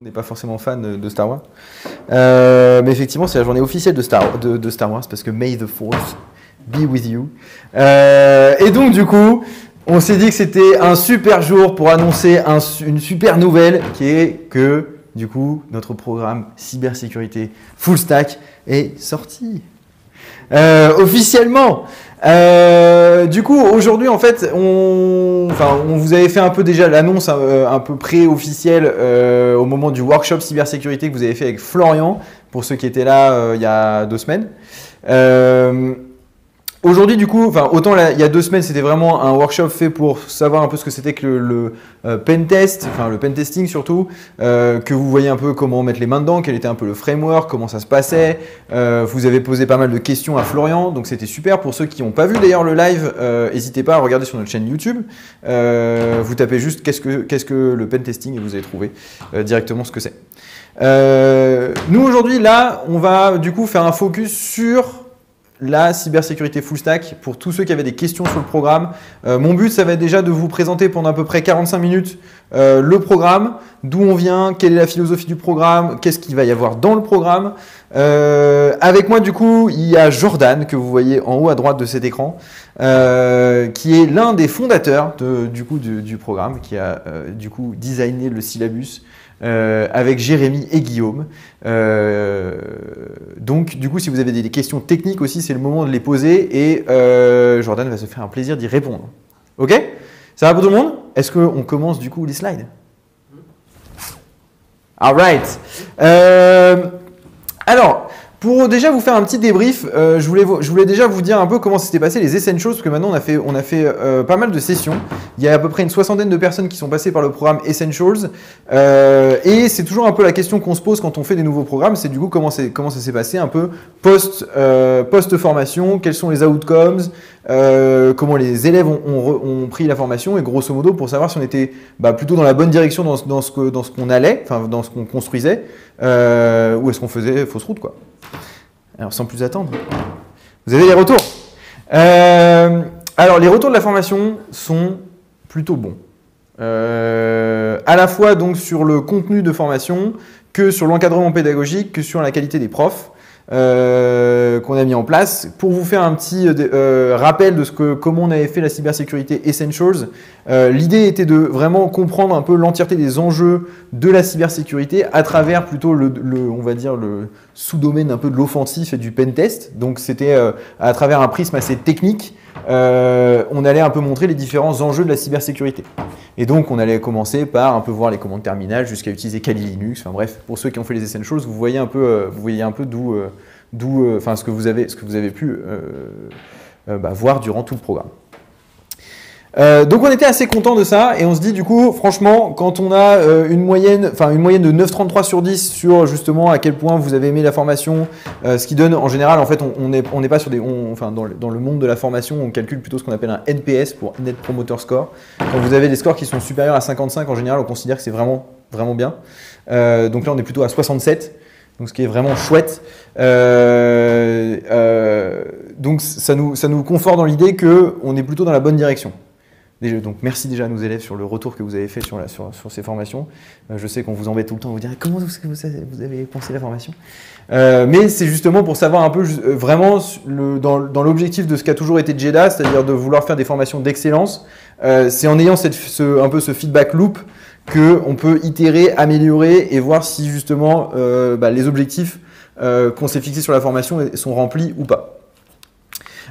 On n'est pas forcément fan de Star Wars. Euh, mais effectivement, c'est la journée officielle de Star, Wars parce que May the Force be with you. Euh, et donc, du coup, on s'est dit que c'était un super jour pour annoncer une super nouvelle qui est que, du coup, notre programme cybersécurité full stack est sorti. Euh, officiellement. Euh, du coup, aujourd'hui, en fait, on, enfin, on vous avait fait un peu déjà l'annonce euh, un, peu pré-officielle euh, au moment du workshop cybersécurité que vous avez fait avec Florian, pour ceux qui étaient là il y a deux semaines. Aujourd'hui, du coup, enfin, autant il y a deux semaines, c'était vraiment un workshop fait pour savoir un peu ce que c'était que le, le euh, pen test, enfin le pen testing surtout, euh, que vous voyez un peu comment mettre les mains dedans, quel était un peu le framework, comment ça se passait. Euh, vous avez posé pas mal de questions à Florian, donc c'était super. Pour ceux qui n'ont pas vu d'ailleurs le live, n'hésitez pas à regarder sur notre chaîne YouTube. vous tapez juste qu'est-ce que, qu'est-ce que le pen testing et vous allez trouver directement ce que c'est. nous aujourd'hui, là, on va du coup faire un focus sur la cybersécurité full stack pour tous ceux qui avaient des questions sur le programme. Euh, mon but, ça va être déjà de vous présenter pendant à peu près 45 minutes euh, le programme, d'où on vient, quelle est la philosophie du programme, qu'est-ce qu'il va y avoir dans le programme. Euh, avec moi, du coup, il y a Jordan, que vous voyez en haut à droite de cet écran, qui est l'un des fondateurs du, programme, qui a du coup designé le syllabus. Avec Jérémy et Guillaume. Donc, du coup, si vous avez des questions techniques aussi, c'est le moment de les poser et euh, Jordan va se faire un plaisir d'y répondre. Ok? Ça va pour tout le monde? Est-ce qu'on commence du coup les slides? Alright. Euh, alors, pour déjà vous faire un petit débrief, euh, je, voulais, déjà vous dire un peu comment s'était passé les Essentials, parce que maintenant on a fait, on a fait euh, pas mal de sessions. Il y a à peu près une soixantaine de personnes qui sont passées par le programme Essentials. Euh, et c'est toujours un peu la question qu'on se pose quand on fait des nouveaux programmes, c'est du coup comment, comment ça s'est passé un peu post-formation, quels sont les outcomes, comment les élèves ont, pris la formation, et grosso modo pour savoir si on était bah, plutôt dans la bonne direction dans, dans ce qu'on allait, enfin dans ce qu'on construisait, ou est-ce qu'on faisait fausse route quoi. Alors sans plus attendre, vous avez les retours? Euh, alors les retours de la formation sont plutôt bons. Euh, à la fois donc sur le contenu de formation, que sur l'encadrement pédagogique, que sur la qualité des profs. Euh, qu'on a mis en place. Pour vous faire un petit euh, rappel de ce que, comment on avait fait la cybersécurité Essentials, euh, l'idée était de vraiment comprendre un peu l'entièreté des enjeux de la cybersécurité à travers plutôt le, on va dire le sous-domaine un peu de l'offensif et du pen test. Donc c'était à travers un prisme assez technique. On allait un peu montrer les différents enjeux de la cybersécurité. Et donc, on allait commencer par un peu voir les commandes terminales jusqu'à utiliser Kali Linux. Enfin bref, pour ceux qui ont fait les essentials, vous voyez un peu, euh, vous voyez un peu d'où, euh, euh, enfin ce que vous avez, ce que vous avez pu bah, voir durant tout le programme. Euh, donc on était assez content de ça et on se dit du coup franchement quand on a euh, une moyenne enfin une moyenne de 9,33 sur 10 sur justement à quel point vous avez aimé la formation euh, ce qui donne en général en fait on n'est on pas sur des enfin dans le, dans le, monde de la formation on calcule plutôt ce qu'on appelle un NPS pour Net Promoter Score. Quand vous avez des scores qui sont supérieurs à 55 en général on considère que c'est vraiment vraiment bien. Donc là on est plutôt à 67 donc ce qui est vraiment chouette. donc ça nous, ça nous conforte dans l'idée qu'on est plutôt dans la bonne direction donc merci déjà à nos élèves sur le retour que vous avez fait sur, ces formations. Euh, je sais qu'on vous embête tout le temps, vous direz comment vous, vous avez pensé la formation? Euh, mais c'est justement pour savoir un peu euh, vraiment dans, l'objectif de ce qu'a toujours été JEDA, c'est-à-dire de vouloir faire des formations d'excellence. c'est en ayant ce, un peu ce feedback loop qu'on peut itérer, améliorer et voir si justement bah, les objectifs qu'on s'est fixés sur la formation sont remplis ou pas.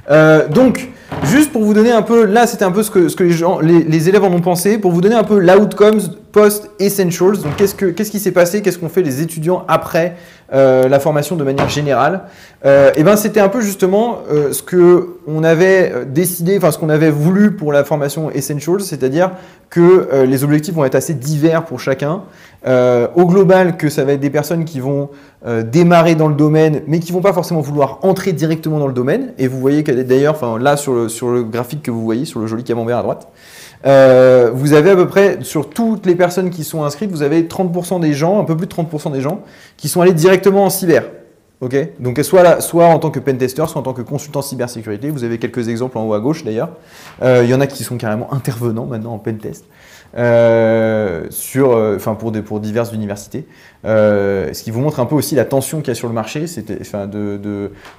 Donc, Juste pour vous donner un peu, là c'était un peu ce que, les, élèves en ont pensé, pour vous donner un peu l'outcomes post-essentials. Donc qu'est-ce, que, qu'est-ce qui s'est passé, qu'est-ce qu'ont fait les étudiants après euh, la formation de manière générale euh, Et ben c'était un peu justement euh, ce que on avait décidé, enfin ce qu'on avait voulu pour la formation essentials, c'est-à-dire que les objectifs vont être assez divers pour chacun. au global, que ça va être des personnes qui vont démarrer dans le domaine, mais qui vont pas forcément vouloir entrer directement dans le domaine. Et vous voyez d'ailleurs, enfin là sur le, sur le graphique que vous voyez, sur le joli camembert à droite, euh, vous avez à peu près, sur toutes les personnes qui sont inscrites, vous avez 30% des gens, un peu plus de 30% des gens, qui sont allés directement en cyber. Ok? Donc soit, soit en tant que pentester, soit en tant que consultant cybersécurité. Vous avez quelques exemples en haut à gauche d'ailleurs. Euh, il y en a qui sont carrément intervenants maintenant en pentest. sur, enfin pour, diverses universités. ce qui vous montre un peu aussi la tension qu'il y a sur le marché,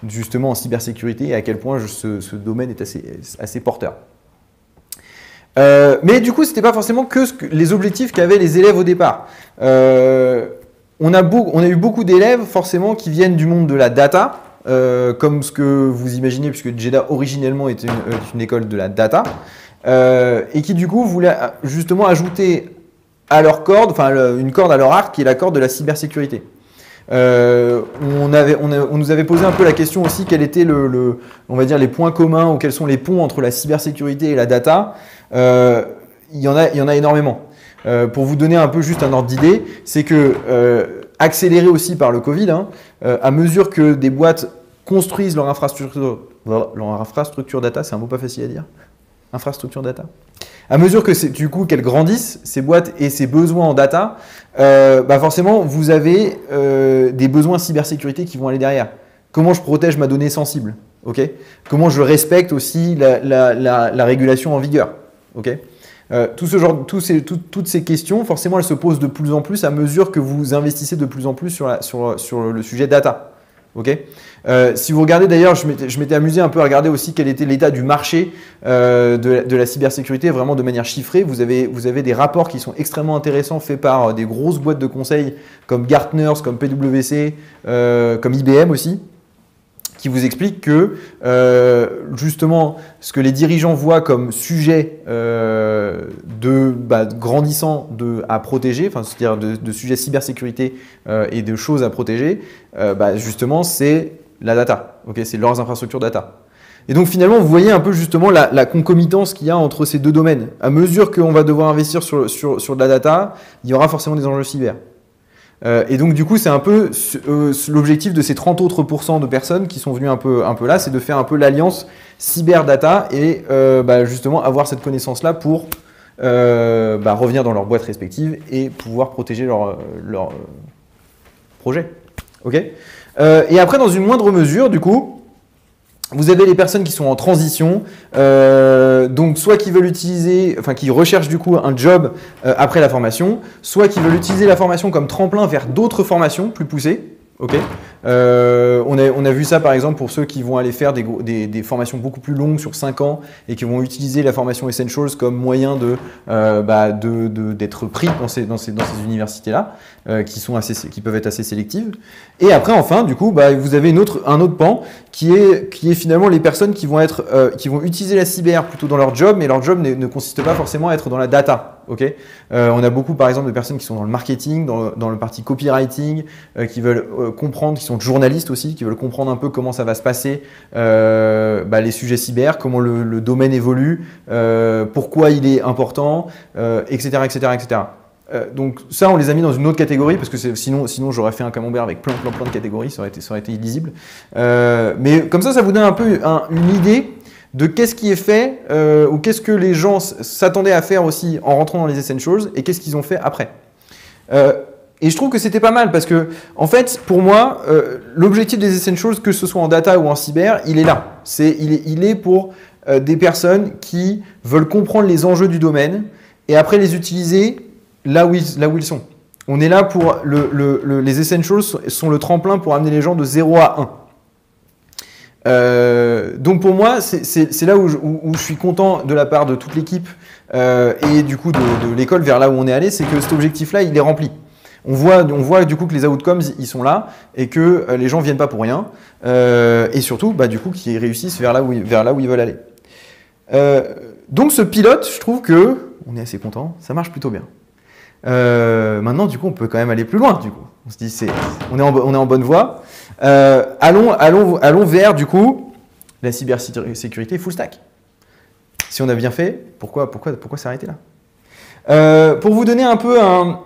justement en cybersécurité et à quel point ce, domaine est assez porteur. Mais du coup, ce n'était pas forcément que, les objectifs qu'avaient les élèves au départ. on, a on a eu beaucoup d'élèves forcément qui viennent du monde de la data, euh, comme ce que vous imaginez, puisque Jeddah originellement était une, euh, école de la data, euh, et qui du coup voulait justement ajouter à leur corde, enfin une corde à leur arc, qui est la corde de la cybersécurité. on, nous avait posé un peu la question aussi quels étaient le, les points communs ou quels sont les ponts entre la cybersécurité et la data. Il, y en a, il y en a énormément. pour vous donner un peu juste un ordre d'idée, c'est que accéléré aussi par le Covid, hein, à mesure que des boîtes construisent leur infrastructure, leur infrastructure data, c'est un mot pas facile à dire, infrastructure data. À mesure que du coup qu'elles grandissent, ces boîtes et ces besoins en data, euh, bah forcément vous avez euh, des besoins cybersécurité qui vont aller derrière. Comment je protège ma donnée sensible Comment je respecte aussi la, régulation en vigueur ok euh, tout ce genre, toutes ces questions, forcément, elles se posent de plus en plus à mesure que vous investissez de plus en plus sur, le sujet data. euh, si vous regardez d'ailleurs, je m'étais amusé un peu à regarder aussi quel était l'état du marché euh, de, la cybersécurité vraiment de manière chiffrée. Vous avez, des rapports qui sont extrêmement intéressants faits par des grosses boîtes de conseil comme Gartner, comme PwC, comme IBM aussi qui vous expliquent que justement ce que les dirigeants voient comme sujet de bah, grandissant de, à protéger, enfin c'est-à-dire de, de, sujets cybersécurité et de choses à protéger, bah, justement c'est la data. ok c'est leurs infrastructures data. Et donc finalement, vous voyez un peu justement la, concomitance qu'il y a entre ces deux domaines. À mesure qu'on va devoir investir sur, sur, sur, de la data, il y aura forcément des enjeux cyber. Euh, et donc du coup, c'est un peu euh, l'objectif de ces 30 autres pourcents de personnes qui sont venus un peu, un peu là, c'est de faire un peu l'alliance cyber-data et euh, bah, justement avoir cette connaissance-là pour bah, revenir dans leurs boîtes respectives et pouvoir protéger leur, leur projet. ok? Et après, dans une moindre mesure, du coup, vous avez les personnes qui sont en transition, euh, donc soit qui veulent utiliser, enfin qui recherchent du coup un job euh, après la formation, soit qui veulent utiliser la formation comme tremplin vers d'autres formations plus poussées. Ok. Euh, on, a, on, a, vu ça par exemple pour ceux qui vont aller faire des, des, formations beaucoup plus longues sur 5 ans et qui vont utiliser la formation Essentials comme moyen de, euh, bah, d'être pris dans ces, dans ces, dans ces universités-là, euh, qui, sont assez, qui peuvent être assez sélectives. Et après, enfin, du coup, bah, vous avez un autre pan qui est, qui est finalement les personnes qui vont, être, euh, qui vont utiliser la cyber plutôt dans leur job, mais leur job ne, consiste pas forcément à être dans la data. ok? Euh, on a beaucoup, par exemple, de personnes qui sont dans le marketing, dans le, le parti copywriting, qui veulent comprendre, qui sont journalistes aussi, qui veulent comprendre un peu comment ça va se passer, bah, les sujets cyber, comment le, domaine évolue, pourquoi il est important, etc., etc., etc. donc ça, on les a mis dans une autre catégorie parce que sinon, sinon j'aurais fait un camembert avec plein, plein, plein de catégories, ça aurait été, ça aurait été illisible. mais comme ça, ça vous donne un peu une idée de qu'est-ce qui est fait euh, ou qu'est-ce que les gens s'attendaient à faire aussi en rentrant dans les essentials et qu'est-ce qu'ils ont fait après. Euh, et je trouve que c'était pas mal parce que, en fait, pour moi, euh, l'objectif des essentials, que ce soit en data ou en cyber, il est là. C'est, il, est, il est pour des personnes qui veulent comprendre les enjeux du domaine et après les utiliser là où ils, sont. On est là pour le, les essentials sont le tremplin pour amener les gens de 0 à 1. Euh, donc pour moi, c'est là où je, suis content de la part de toute l'équipe euh, et du coup de, l'école vers là où on est allé, c'est que cet objectif-là, il est rempli. On voit, du coup que les outcomes, ils sont là et que euh, les gens viennent pas pour rien. et surtout, bah, du coup, qu'ils réussissent vers là où ils veulent aller. donc ce pilote, je trouve que on est assez content, ça marche plutôt bien. Maintenant, du coup, on peut quand même aller plus loin. Du coup, on se dit, on, est en bonne voie. Euh, allons, allons, allons vers, du coup, la cybersécurité full stack. Si on a bien fait, pourquoi, pourquoi, pourquoi s'arrêter là? Euh, Pour vous donner un peu un,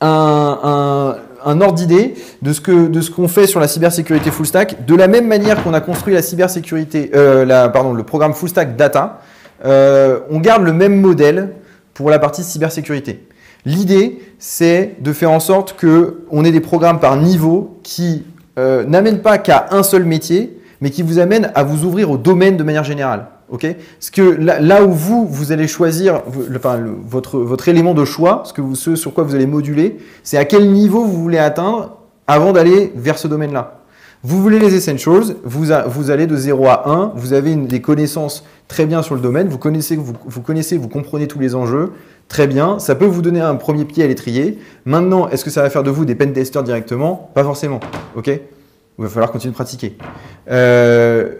ordre d'idée de ce que de ce qu'on fait sur la cybersécurité full stack, de la même manière qu'on a construit la cybersécurité, euh, le programme full stack data, on garde le même modèle pour la partie cybersécurité. L'idée, c'est de faire en sorte qu'on ait des programmes par niveau qui euh, n'amène pas qu'à un seul métier, mais qui vous amène à vous ouvrir au domaine de manière générale. Ok? Ce que là, où vous, vous allez choisir votre, votre élément de choix, ce, que ce sur quoi vous allez moduler, c'est à quel niveau vous voulez atteindre avant d'aller vers ce domaine-là. Vous voulez les essentials, vous, vous allez de 0 à 1, vous avez des connaissances très bien sur le domaine, vous connaissez, vous, vous connaissez, vous comprenez tous les enjeux, très bien, ça peut vous donner un premier pied à l'étrier. Maintenant, est-ce que ça va faire de vous des pen testers directement? Pas forcément, ok? Il va falloir continuer de pratiquer. Euh,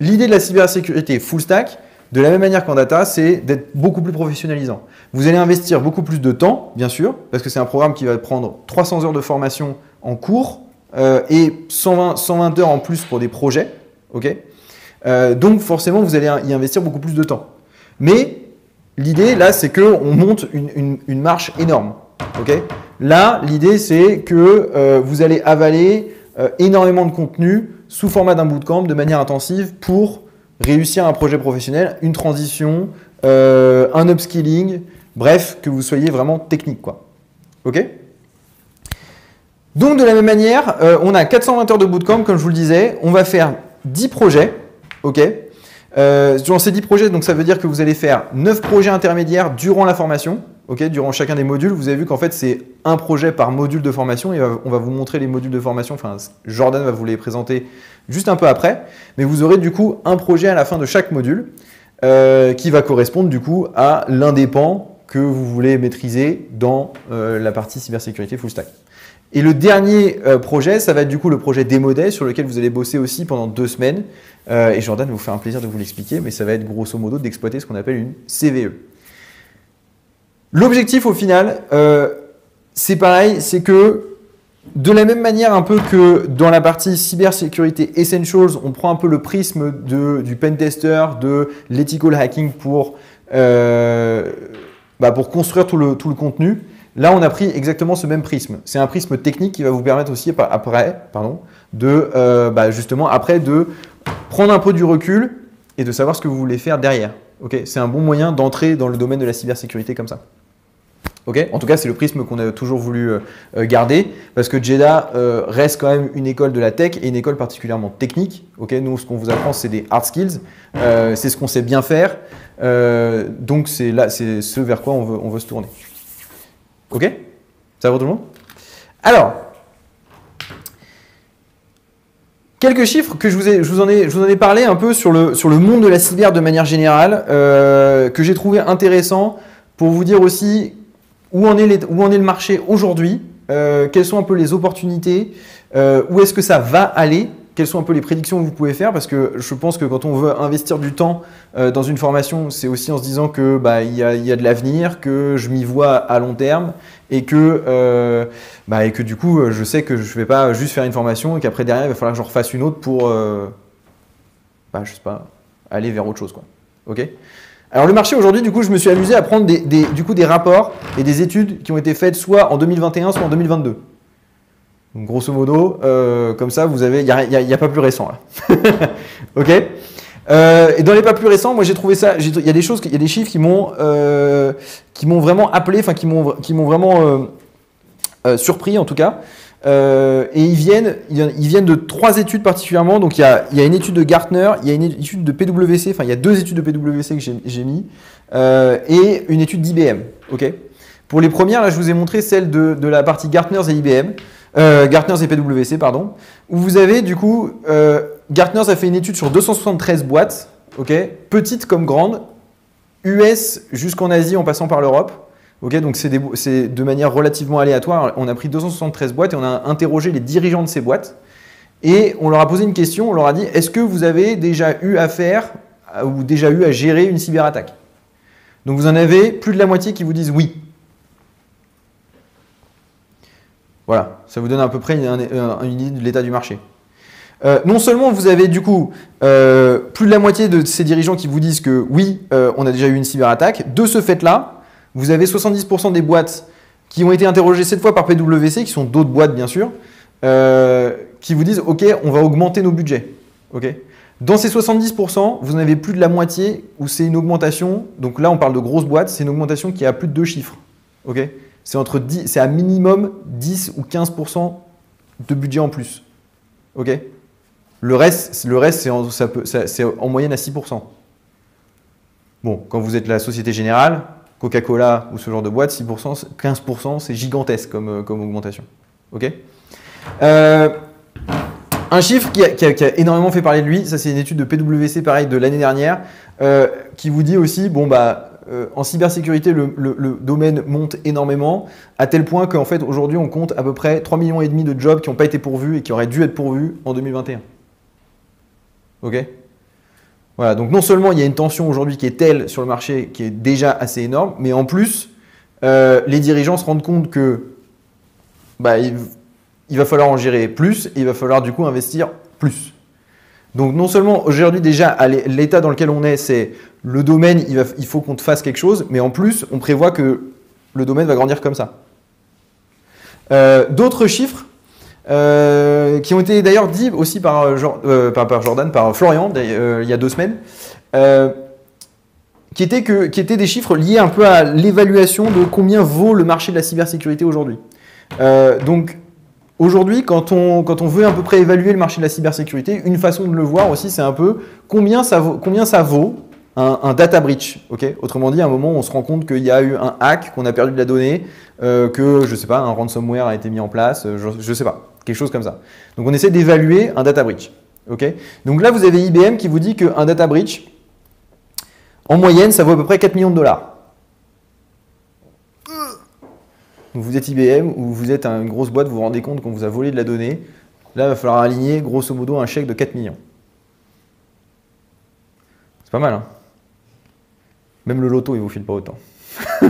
L'idée de la cybersécurité full stack, de la même manière qu'en data, c'est d'être beaucoup plus professionnalisant. Vous allez investir beaucoup plus de temps, bien sûr, parce que c'est un programme qui va prendre 300 heures de formation en cours euh, et 120, 120, heures en plus pour des projets. ok? Euh, donc forcément, vous allez y investir beaucoup plus de temps. Mais l'idée, là, c'est qu'on monte une, marche énorme. là, l'idée, c'est que euh, vous allez avaler énormément de contenu sous format d'un bootcamp de manière intensive pour réussir un projet professionnel, une transition, euh, un upskilling, bref, que vous soyez vraiment technique. Quoi. OK? Donc de la même manière, euh, on a 420 heures de bootcamp, comme je vous le disais, on va faire 10 projets. OK? Euh, Dans ces 10 projets, donc ça veut dire que vous allez faire 9 projets intermédiaires durant la formation durant chacun des modules, vous avez vu qu'en fait, c'est un projet par module de formation. Et on va vous montrer les modules de formation. Enfin, Jordan va vous les présenter juste un peu après. Mais vous aurez du coup un projet à la fin de chaque module euh, qui va correspondre du coup à l'indépendant que vous voulez maîtriser dans euh, la partie cybersécurité full stack. Et le dernier euh, projet, ça va être du coup le projet Démodé sur lequel vous allez bosser aussi pendant deux semaines. et Jordan vous faire un plaisir de vous l'expliquer, mais ça va être grosso modo d'exploiter ce qu'on appelle une CVE. L'objectif au final, euh, c'est pareil, c'est que de la même manière un peu que dans la partie cybersécurité essentials, on prend un peu le prisme de, du pentester, de l'ethical hacking pour, euh, bah pour construire tout le, tout le contenu. Là, on a pris exactement ce même prisme. C'est un prisme technique qui va vous permettre aussi après, pardon, de euh, bah justement après de prendre un peu du recul et de savoir ce que vous voulez faire derrière. C'est un bon moyen d'entrer dans le domaine de la cybersécurité comme ça en tout cas, c'est le prisme qu'on a toujours voulu euh, euh, garder parce que euh, reste quand même une école de la tech et une école particulièrement technique. nous, ce qu'on vous apprend, c'est des hard skills, c'est ce qu'on sait bien faire. donc, c'est là, c'est ce vers quoi on veut, se tourner. Ok? Ça va tout le monde? Alors, Quelques chiffres que je vous, ai, en ai, parlé un peu sur le, monde de la cyber de manière générale, que j'ai trouvé intéressant pour vous dire aussi où en est, où en est le marché aujourd'hui, euh, quelles sont un peu les opportunités, euh, où est-ce que ça va aller, quelles sont un peu les prédictions que vous pouvez faire, parce que je pense que quand on veut investir du temps euh, dans une formation, c'est aussi en se disant que bah, y, a, y a de l'avenir, que je m'y vois à long terme, et que, bah, et que du coup, je sais que je ne vais pas juste faire une formation et qu'après derrière, il va falloir que je refasse une autre pour, bah, je sais pas, aller vers autre chose. Quoi. ok? Alors le marché aujourd'hui, du coup, je me suis amusé à prendre des, du coup, des rapports et des études qui ont été faites soit en 2021, soit en 2022. Donc, grosso modo, euh, comme ça, vous avez, il n'y a, pas plus récent là. ok. Euh, et dans les pas plus récents, moi j'ai trouvé ça, il y a des choses, il y des chiffres qui m'ont, euh, vraiment appelé, enfin qui m'ont, vraiment surpris en tout cas. Euh, et ils viennent, de trois études particulièrement. Donc il y a, une étude de Gartner, il y a une étude de PwC, enfin il y a deux études de PwC que j'ai mis, euh, et une étude d'IBM. ok? Pour les premières, là je vous ai montré celle de, de la partie Gartner et IBM, euh, Gartner et PwC, pardon, où vous avez du coup, euh, Gartner a fait une étude sur 273 boîtes, ok petites comme grandes, US jusqu'en Asie en passant par l'Europe. Ok, donc c'est de manière relativement aléatoire. On a pris 273 boîtes et on a interrogé les dirigeants de ces boîtes. Et on leur a posé une question, on leur a dit, est-ce que vous avez déjà eu à faire ou déjà eu à gérer une cyberattaque? Donc vous en avez plus de la moitié qui vous disent oui. Voilà, ça vous donne à peu près une, idée de l'état du marché. Euh, non seulement vous avez du coup euh, plus de la moitié de ces dirigeants qui vous disent que oui, euh, on a déjà eu une cyberattaque, de ce fait-là, vous avez 70% des boîtes qui ont été interrogées cette fois par PwC, qui sont d'autres boîtes bien sûr, qui vous disent OK, on va augmenter nos budgets. OK Dans ces 70%, vous en avez plus de la moitié où c'est une augmentation. Donc là, on parle de grosses boîtes, c'est une augmentation qui a plus de deux chiffres. OK C'est entre à minimum 10 ou 15% de budget en plus. OK? Le reste, c'est en, en moyenne à 6%. Bon, quand vous êtes la Société Générale, Coca-Cola ou ce genre de boîte, 6%, 15%, c'est gigantesque comme, euh, augmentation. Ok? Euh, un chiffre qui a, énormément fait parler de lui, ça c'est une étude de PwC pareil de l'année dernière, euh, qui vous dit aussi, bon bah en cybersécurité le, domaine monte énormément, à tel point qu'en fait aujourd'hui on compte à peu près 3 millions et demi de jobs qui n'ont pas été pourvus et qui auraient dû être pourvus en 2021. Ok? Voilà, donc non seulement il y a une tension aujourd'hui qui est telle sur le marché, qui est déjà assez énorme, mais en plus, euh, les dirigeants se rendent compte que bah, il, va falloir en gérer plus, et il va falloir du coup investir plus. Donc non seulement aujourd'hui déjà l'état dans lequel on est, c'est le domaine, il, faut qu'on te fasse quelque chose, mais en plus on prévoit que le domaine va grandir comme ça. Euh, d'autres chiffres euh, qui ont été d'ailleurs dit aussi par, euh, Jordan, par Florian, il y a deux semaines, qui, étaient des chiffres liés un peu à l'évaluation de combien vaut le marché de la cybersécurité aujourd'hui. donc, Aujourd'hui, quand on, veut à peu près évaluer le marché de la cybersécurité, une façon de le voir aussi, c'est un peu combien ça vaut un, data breach. Autrement dit, à un moment, on se rend compte qu'il y a eu un hack, qu'on a perdu de la donnée, que, je sais pas, un ransomware a été mis en place, je ne sais pas quelque chose comme ça. Donc on essaie d'évaluer un data breach. Donc là, vous avez IBM qui vous dit qu'un data breach, en moyenne, ça vaut à peu près 4 millions de dollars. vous êtes IBM ou vous êtes une grosse boîte, vous vous rendez compte qu'on vous a volé de la donnée. Là, il va falloir aligner grosso modo un chèque de 4 millions. C'est pas mal, hein? Même le loto, il vous file pas autant.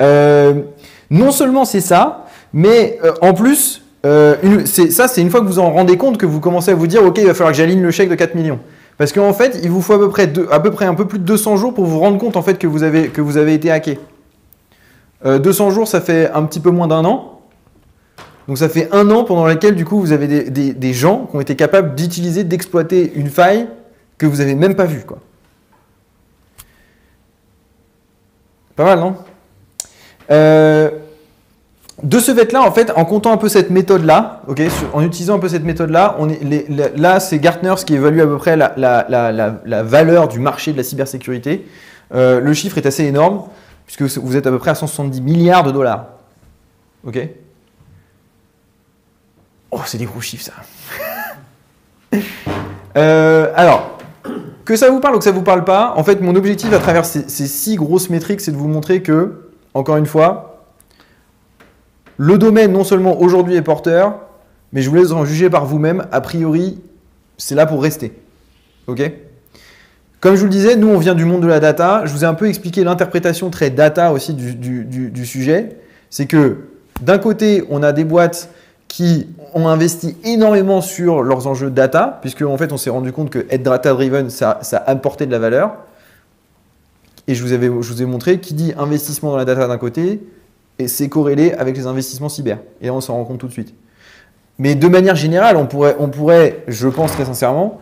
Euh, non seulement c'est ça, mais euh, en plus, euh, ça, c'est une fois que vous en rendez compte que vous commencez à vous dire, OK, il va falloir que j'aligne le chèque de 4 millions. Parce qu'en fait, il vous faut à peu, près un peu plus de 200 jours pour vous rendre compte en fait, que, vous avez, que vous avez été hacké. 200 euh, jours, ça fait un petit peu moins d'un an. Donc ça fait un an pendant lequel du coup vous avez des, gens qui ont été capables d'utiliser, d'exploiter une faille que vous n'avez même pas vue. Pas mal, non euh, de ce fait-là, en fait, en comptant un peu cette méthode-là, en utilisant un peu cette méthode-là, là, c'est Gartner qui évalue à peu près la, valeur du marché de la cybersécurité. Euh, le chiffre est assez énorme, puisque vous êtes à peu près à 170 milliards de dollars. Ok Oh, c'est des gros chiffres, ça. Euh, alors, que ça vous parle ou que ça ne vous parle pas, en fait, mon objectif à travers ces, ces six grosses métriques, c'est de vous montrer que, encore une fois, le domaine, non seulement aujourd'hui est porteur, mais je vous laisse en juger par vous-même. A priori, c'est là pour rester. OK? Comme je vous le disais, nous, on vient du monde de la data. Je vous ai un peu expliqué l'interprétation très data aussi du, sujet. C'est que d'un côté, on a des boîtes qui ont investi énormément sur leurs enjeux data, puisque en fait, on s'est rendu compte que être data-driven, ça, ça apportait de la valeur. Et je vous, avais, je vous ai montré qui dit investissement dans la data d'un côté, et c'est corrélé avec les investissements cyber. Et là, on s'en rend compte tout de suite. Mais de manière générale, on pourrait, on pourrait je pense très sincèrement,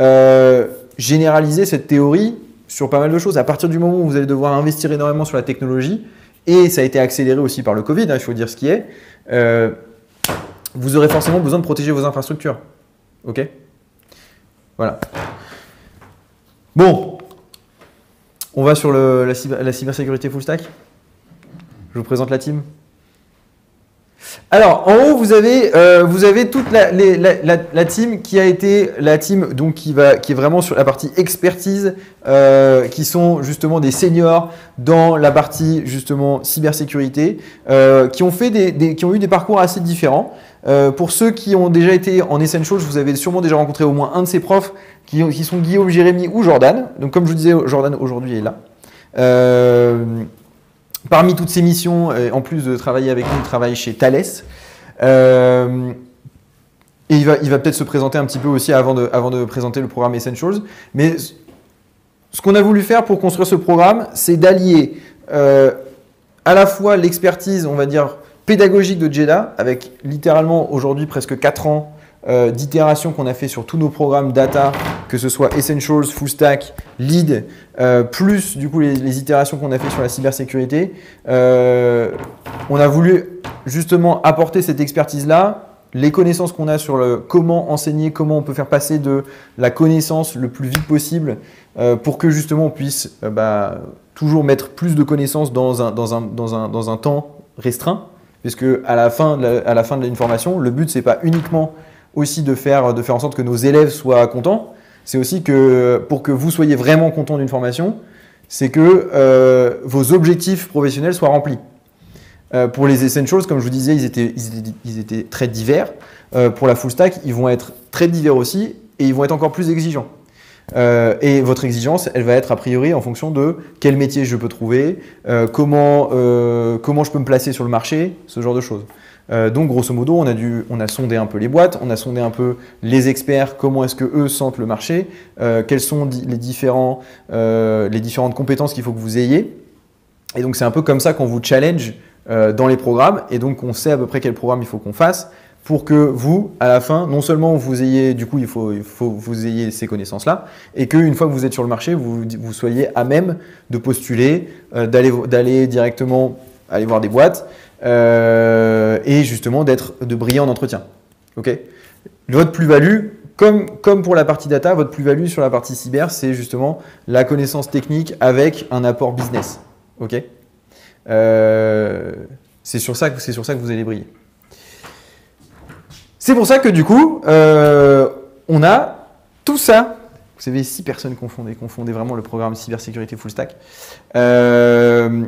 euh, généraliser cette théorie sur pas mal de choses. À partir du moment où vous allez devoir investir énormément sur la technologie, et ça a été accéléré aussi par le Covid, hein, il faut dire ce qui est, euh, vous aurez forcément besoin de protéger vos infrastructures. OK? Voilà. Bon, on va sur la, cybersécurité full stack? Je vous présente la team. Alors, en haut, vous avez, euh, toute la, team qui a été la team donc, qui, est vraiment sur la partie expertise, euh, qui sont justement des seniors dans la partie justement cybersécurité, euh, qui, ont fait qui ont eu des parcours assez différents. Pour ceux qui ont déjà été en Essentials, vous avez sûrement déjà rencontré au moins un de ces profs qui, sont Guillaume, Jérémy ou Jordan. Donc, comme je vous disais, Jordan aujourd'hui est là. Parmi toutes ces missions, euh, en plus de travailler avec nous, il travaille chez Thales. Euh, et il va, peut-être se présenter un petit peu aussi avant de, présenter le programme Essentials. Mais ce qu'on a voulu faire pour construire ce programme, c'est d'allier euh, à la fois l'expertise, on va dire, pédagogique de Jeddah, avec littéralement aujourd'hui presque 4 ans euh, d'itérations qu'on a fait sur tous nos programmes data, que ce soit Essentials, Full Stack, Lead, euh, plus du coup les, itérations qu'on a fait sur la cybersécurité. Euh, on a voulu justement apporter cette expertise-là les connaissances qu'on a sur le, comment enseigner, comment on peut faire passer de la connaissance le plus vite possible euh, pour que justement on puisse bah, toujours mettre plus de connaissances dans un, dans un, dans un, dans un temps restreint. Puisque à la fin de la, de formation, le but c'est pas uniquement aussi de faire, en sorte que nos élèves soient contents, c'est aussi que pour que vous soyez vraiment content d'une formation, c'est que euh, vos objectifs professionnels soient remplis. Euh, pour les essentials, comme je vous disais, ils étaient, ils étaient, très divers. Euh, pour la full stack, ils vont être très divers aussi et ils vont être encore plus exigeants. Et votre exigence, elle va être a priori en fonction de quel métier je peux trouver, comment, comment je peux me placer sur le marché, ce genre de choses. Euh, donc, grosso modo, on a, sondé un peu les boîtes, on a sondé un peu les experts, comment est-ce que eux sentent le marché, euh, quelles sont les, différents, euh, différentes compétences qu'il faut que vous ayez. Et donc, c'est un peu comme ça qu'on vous challenge dans les programmes. Et donc, on sait à peu près quel programme il faut qu'on fasse pour que vous, à la fin, non seulement vous ayez, du coup, il faut, il faut vous ayez ces connaissances-là, et qu'une fois que vous êtes sur le marché, vous, vous soyez à même de postuler, d'aller directement aller voir des boîtes, euh, et justement d'être de briller en entretien. Ok? Votre plus-value, comme, comme pour la partie data, votre plus-value sur la partie cyber, c'est justement la connaissance technique avec un apport business. Ok? Euh, C'est sur, ça que, sur ça que vous allez briller. C'est pour ça que du coup, euh, on a tout ça. Vous savez, six personnes confondaient, confondaient vraiment le programme cybersécurité full stack. Euh,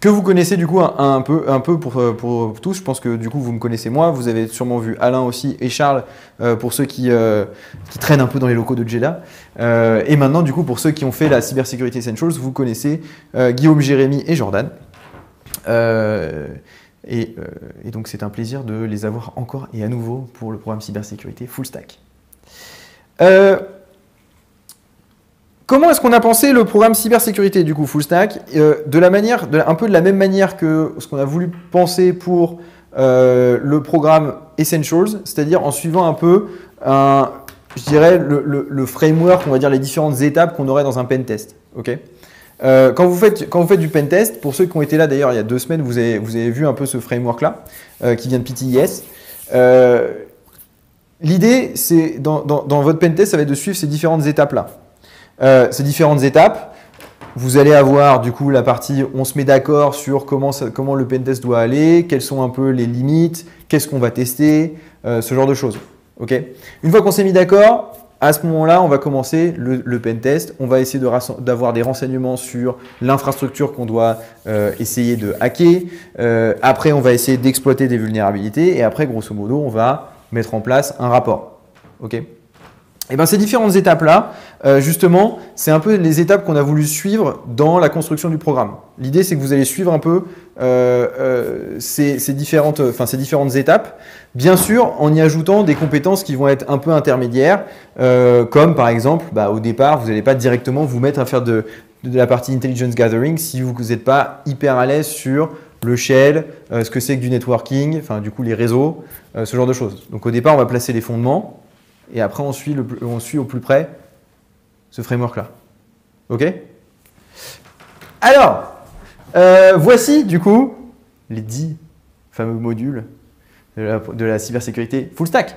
que vous connaissez du coup un, peu, un peu pour, pour, tous. Je pense que du coup vous me connaissez moi. Vous avez sûrement vu Alain aussi et Charles euh, pour ceux qui, qui, traînent un peu dans les locaux de Jeddah. et maintenant du coup pour ceux qui ont fait la cybersécurité essentials, vous connaissez Guillaume, Jérémy et Jordan. Et, et, donc c'est un plaisir de les avoir encore et à nouveau pour le programme cybersécurité full stack. Comment est-ce qu'on a pensé le programme cybersécurité du coup full stack? Euh, De la manière, un peu de la même manière que ce qu'on a voulu penser pour euh, le programme Essentials, c'est-à-dire en suivant un peu je dirais le, framework, on va dire les différentes étapes qu'on aurait dans un pen test. Ok? Euh, quand, vous faites, quand vous faites du pen test, pour ceux qui ont été là d'ailleurs il y a deux semaines, vous avez, vous avez vu un peu ce framework là qui vient de PTIS. L'idée, c'est dans, dans, dans votre pen test, ça va être de suivre ces différentes étapes là. Euh, ces différentes étapes. Vous allez avoir du coup la partie on se met d'accord sur comment, comment le pentest doit aller, quelles sont un peu les limites, qu'est-ce qu'on va tester, euh, ce genre de choses. Ok? Une fois qu'on s'est mis d'accord, à ce moment-là, on va commencer le, le pentest. On va essayer d'avoir des renseignements sur l'infrastructure qu'on doit euh, essayer de hacker. après, on va essayer d'exploiter des vulnérabilités. Et après, grosso modo, on va mettre en place un rapport. ok? Eh bien ces différentes étapes-là, euh, justement, c'est un peu les étapes qu'on a voulu suivre dans la construction du programme. L'idée, c'est que vous allez suivre un peu euh, euh, ces, différentes, enfin, ces différentes étapes, bien sûr en y ajoutant des compétences qui vont être un peu intermédiaires, comme par exemple, bah, au départ, vous n'allez pas directement vous mettre à faire de, la partie intelligence gathering si vous n'êtes pas hyper à l'aise sur le shell, ce que c'est que du networking, enfin du coup les réseaux, ce genre de choses. Donc au départ, on va placer les fondements et après on suit, le, on suit au plus près ce framework-là. OK? Alors, euh, voici du coup les 10 fameux modules de la, cybersécurité full stack.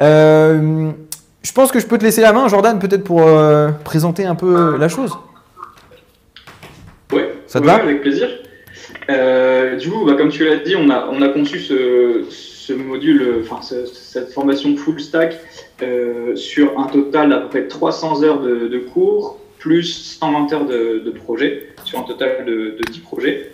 Euh, je pense que je peux te laisser la main, Jordan, peut-être pour euh, présenter un peu la chose. Oui, ça te va Avec plaisir. du coup, bah, comme tu l'as dit, on a, on a conçu ce, ce module, enfin cette formation full stack sur un total d'à peu près 300 heures de, cours, plus 120 heures de, de projet, sur un total de, 10 projets.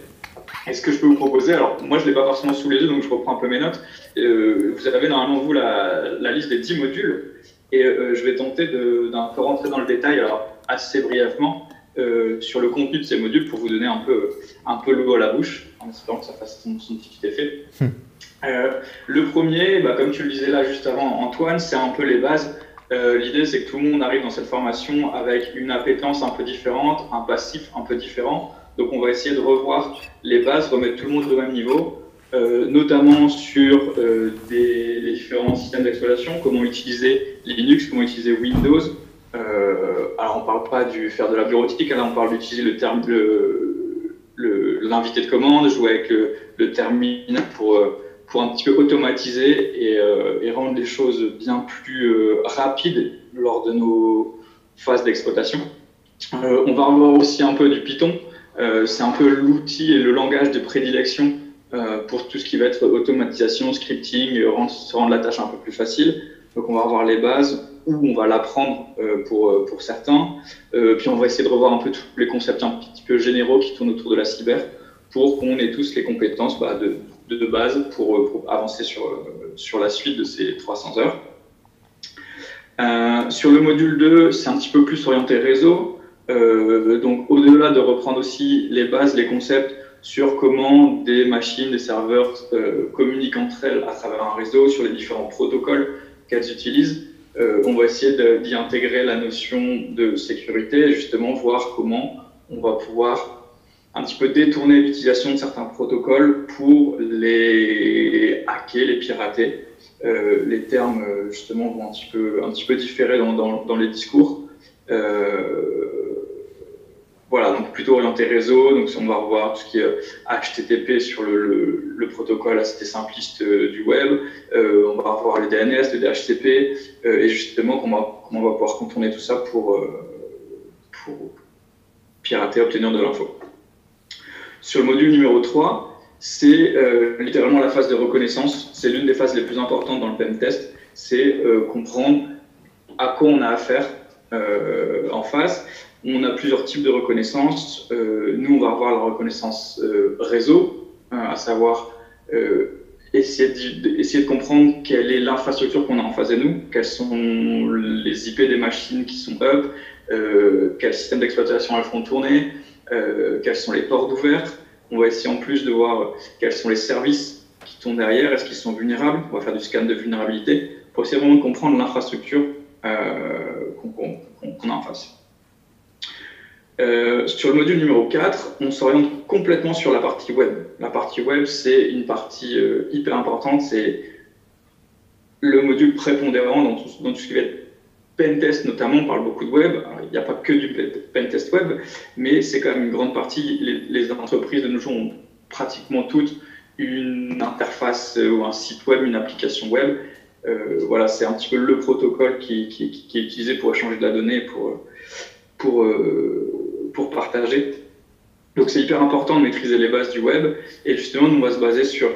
est ce que je peux vous proposer, alors moi je ne l'ai pas forcément sous les yeux, donc je reprends un peu mes notes. Euh, vous avez normalement vous la, la, liste des 10 modules, et euh, je vais tenter d'un peu rentrer dans le détail, alors assez brièvement, sur le contenu de ces modules pour vous donner un peu, un peu l'eau à la bouche, en espérant que ça fasse son, petit effet. Hmm. Euh, le premier, bah, comme tu le disais là juste avant, Antoine, c'est un peu les bases. Euh, l'idée, c'est que tout le monde arrive dans cette formation avec une appétence un peu différente, un passif un peu différent. Donc, on va essayer de revoir les bases, remettre tout le monde au même niveau, euh, notamment sur des, les différents systèmes d'exploitation, comment utiliser Linux, comment utiliser Windows. alors, on ne parle pas du faire de la bureautique, là, on parle d'utiliser le terme l'invité de commande, jouer avec le terminal pour pour un petit peu automatiser et, rendre les choses bien plus rapides lors de nos phases d'exploitation. on va avoir aussi un peu du Python. c'est un peu l'outil et le langage de prédilection pour tout ce qui va être automatisation, scripting, rendre, rendre la tâche un peu plus facile. Donc on va avoir les bases où on va l'apprendre euh, pour, euh, pour certains. Euh, puis on va essayer de revoir un peu tous les concepts un petit peu généraux qui tournent autour de la cyber pour qu'on ait tous les compétences bah, de, de, base pour, avancer sur, sur la suite de ces 300 heures. sur le module 2, c'est un petit peu plus orienté réseau. donc au-delà de reprendre aussi les bases, les concepts sur comment des machines, des serveurs communiquent entre elles à travers un réseau, sur les différents protocoles qu'elles utilisent, euh, on va essayer d'y intégrer la notion de sécurité et justement voir comment on va pouvoir un petit peu détourner l'utilisation de certains protocoles pour les hacker, les pirater. Euh, les termes justement vont un petit peu, un petit peu différer dans, les discours. Euh, voilà, donc plutôt orienté réseau. Donc, on va revoir tout ce qui est HTTP sur le, protocole assez simpliste euh, du web. Euh, on va revoir les DNS, le DHCP, euh, et justement comment, on va pouvoir contourner tout ça pour, pour pirater, obtenir de l'info. Sur le module numéro 3, c'est littéralement la phase de reconnaissance. C'est l'une des phases les plus importantes dans le pen test. C'est comprendre à quoi on a affaire en face on a plusieurs types de reconnaissance. Euh, nous, on va avoir la reconnaissance euh, réseau, hein, à savoir euh, essayer, de, essayer de comprendre quelle est l'infrastructure qu'on a en face de nous, quels sont les IP des machines qui sont up, quel système d'exploitation elles font tourner, quels sont les ports ouverts. On va essayer en plus de voir quels sont les services qui tournent derrière, est-ce qu'ils sont vulnérables? On va faire du scan de vulnérabilité pour essayer vraiment de comprendre l'infrastructure qu'on a en face. Euh, sur le module numéro 4, on s'oriente complètement sur la partie web. La partie web, c'est une partie euh, hyper importante, c'est le module prépondérant dans tout, dans tout, ce qui va être pentest notamment, on parle beaucoup de web, il n'y a pas que du pentest web, mais c'est quand même une grande partie, les, entreprises de nos jours ont pratiquement toutes une interface euh, ou un site web, une application web. voilà, c'est un petit peu le protocole qui, est utilisé pour échanger de la donnée, pour, pour pour partager. Donc c'est hyper important de maîtriser les bases du web. Et justement, nous, on va se baser sur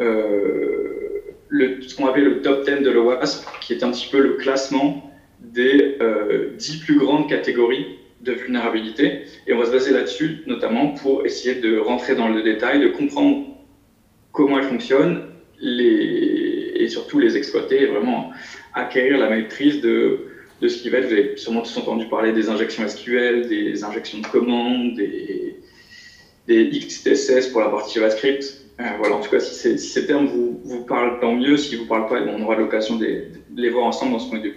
euh, ce qu'on appelle le top 10 de l'OWASP, qui est un petit peu le classement des euh, 10 plus grandes catégories de vulnérabilité. Et on va se baser là-dessus, notamment pour essayer de rentrer dans le détail, de comprendre comment elles fonctionnent et surtout les exploiter et vraiment acquérir la maîtrise de de ce qui va être, vous avez sûrement tous entendu parler des injections SQL, des injections de commandes, des, des XTSS pour la partie JavaScript. Euh, voilà, en tout cas, si, ces termes vous, vous, parlent, tant mieux. Si vous ne parlent pas, on aura l'occasion de, les voir ensemble dans ce module.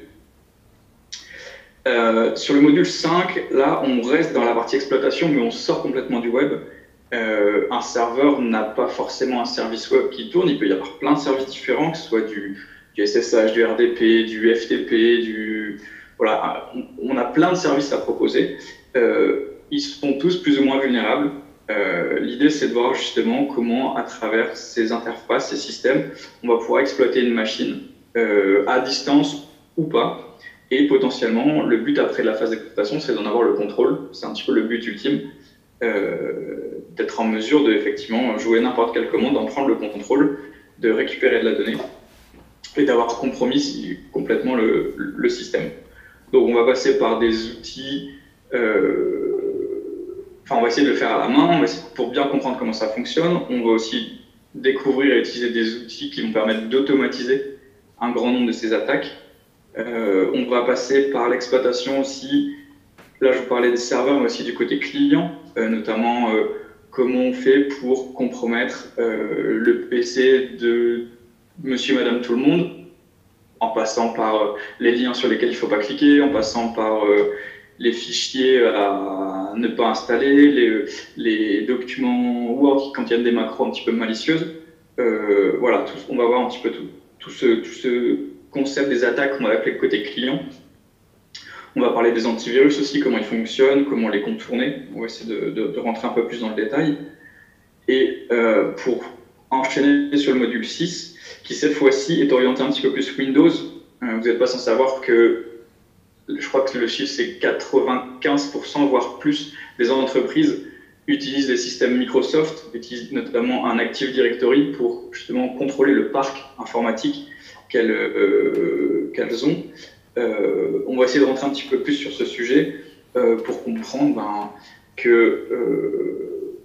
Euh, sur le module 5, là, on reste dans la partie exploitation, mais on sort complètement du web. Euh, un serveur n'a pas forcément un service web qui tourne. Il peut y avoir plein de services différents, que ce soit du, SSH, du RDP, du FTP, du voilà, on a plein de services à proposer. Euh, ils sont tous plus ou moins vulnérables. L'idée, c'est de voir justement comment, à travers ces interfaces, ces systèmes, on va pouvoir exploiter une machine à distance ou pas. Et potentiellement, le but après la phase d'exploitation, c'est d'en avoir le contrôle. C'est un petit peu le but ultime, d'être en mesure de effectivement jouer n'importe quelle commande, d'en prendre le contrôle, de récupérer de la donnée et d'avoir compromis complètement le, le, système. Donc on va passer par des outils, euh, enfin on va essayer de le faire à la main, pour bien comprendre comment ça fonctionne. On va aussi découvrir et utiliser des outils qui vont permettre d'automatiser un grand nombre de ces attaques. Euh, on va passer par l'exploitation aussi, là je vous parlais des serveurs, mais aussi du côté client, euh, notamment comment on fait pour compromettre le PC de monsieur, madame, tout le monde, en passant par euh, les liens sur lesquels il ne faut pas cliquer, en passant par euh, les fichiers à ne pas installer, les, documents Word qui contiennent des macros un petit peu malicieuses. Euh, voilà, on va voir un petit peu tout, tout, ce, tout ce concept des attaques qu'on va appeler côté client. On va parler des antivirus aussi, comment ils fonctionnent, comment les contourner. On va essayer de, rentrer un peu plus dans le détail. Et pour enchaîner sur le module 6, qui cette fois-ci est orienté un petit peu plus Windows. Euh, vous n'êtes pas sans savoir que je crois que le chiffre c'est 95%, voire plus, des entreprises utilisent les systèmes Microsoft, utilisent notamment un Active Directory pour justement contrôler le parc informatique qu'elles euh, ont. Euh, on va essayer de rentrer un petit peu plus sur ce sujet pour comprendre ben, que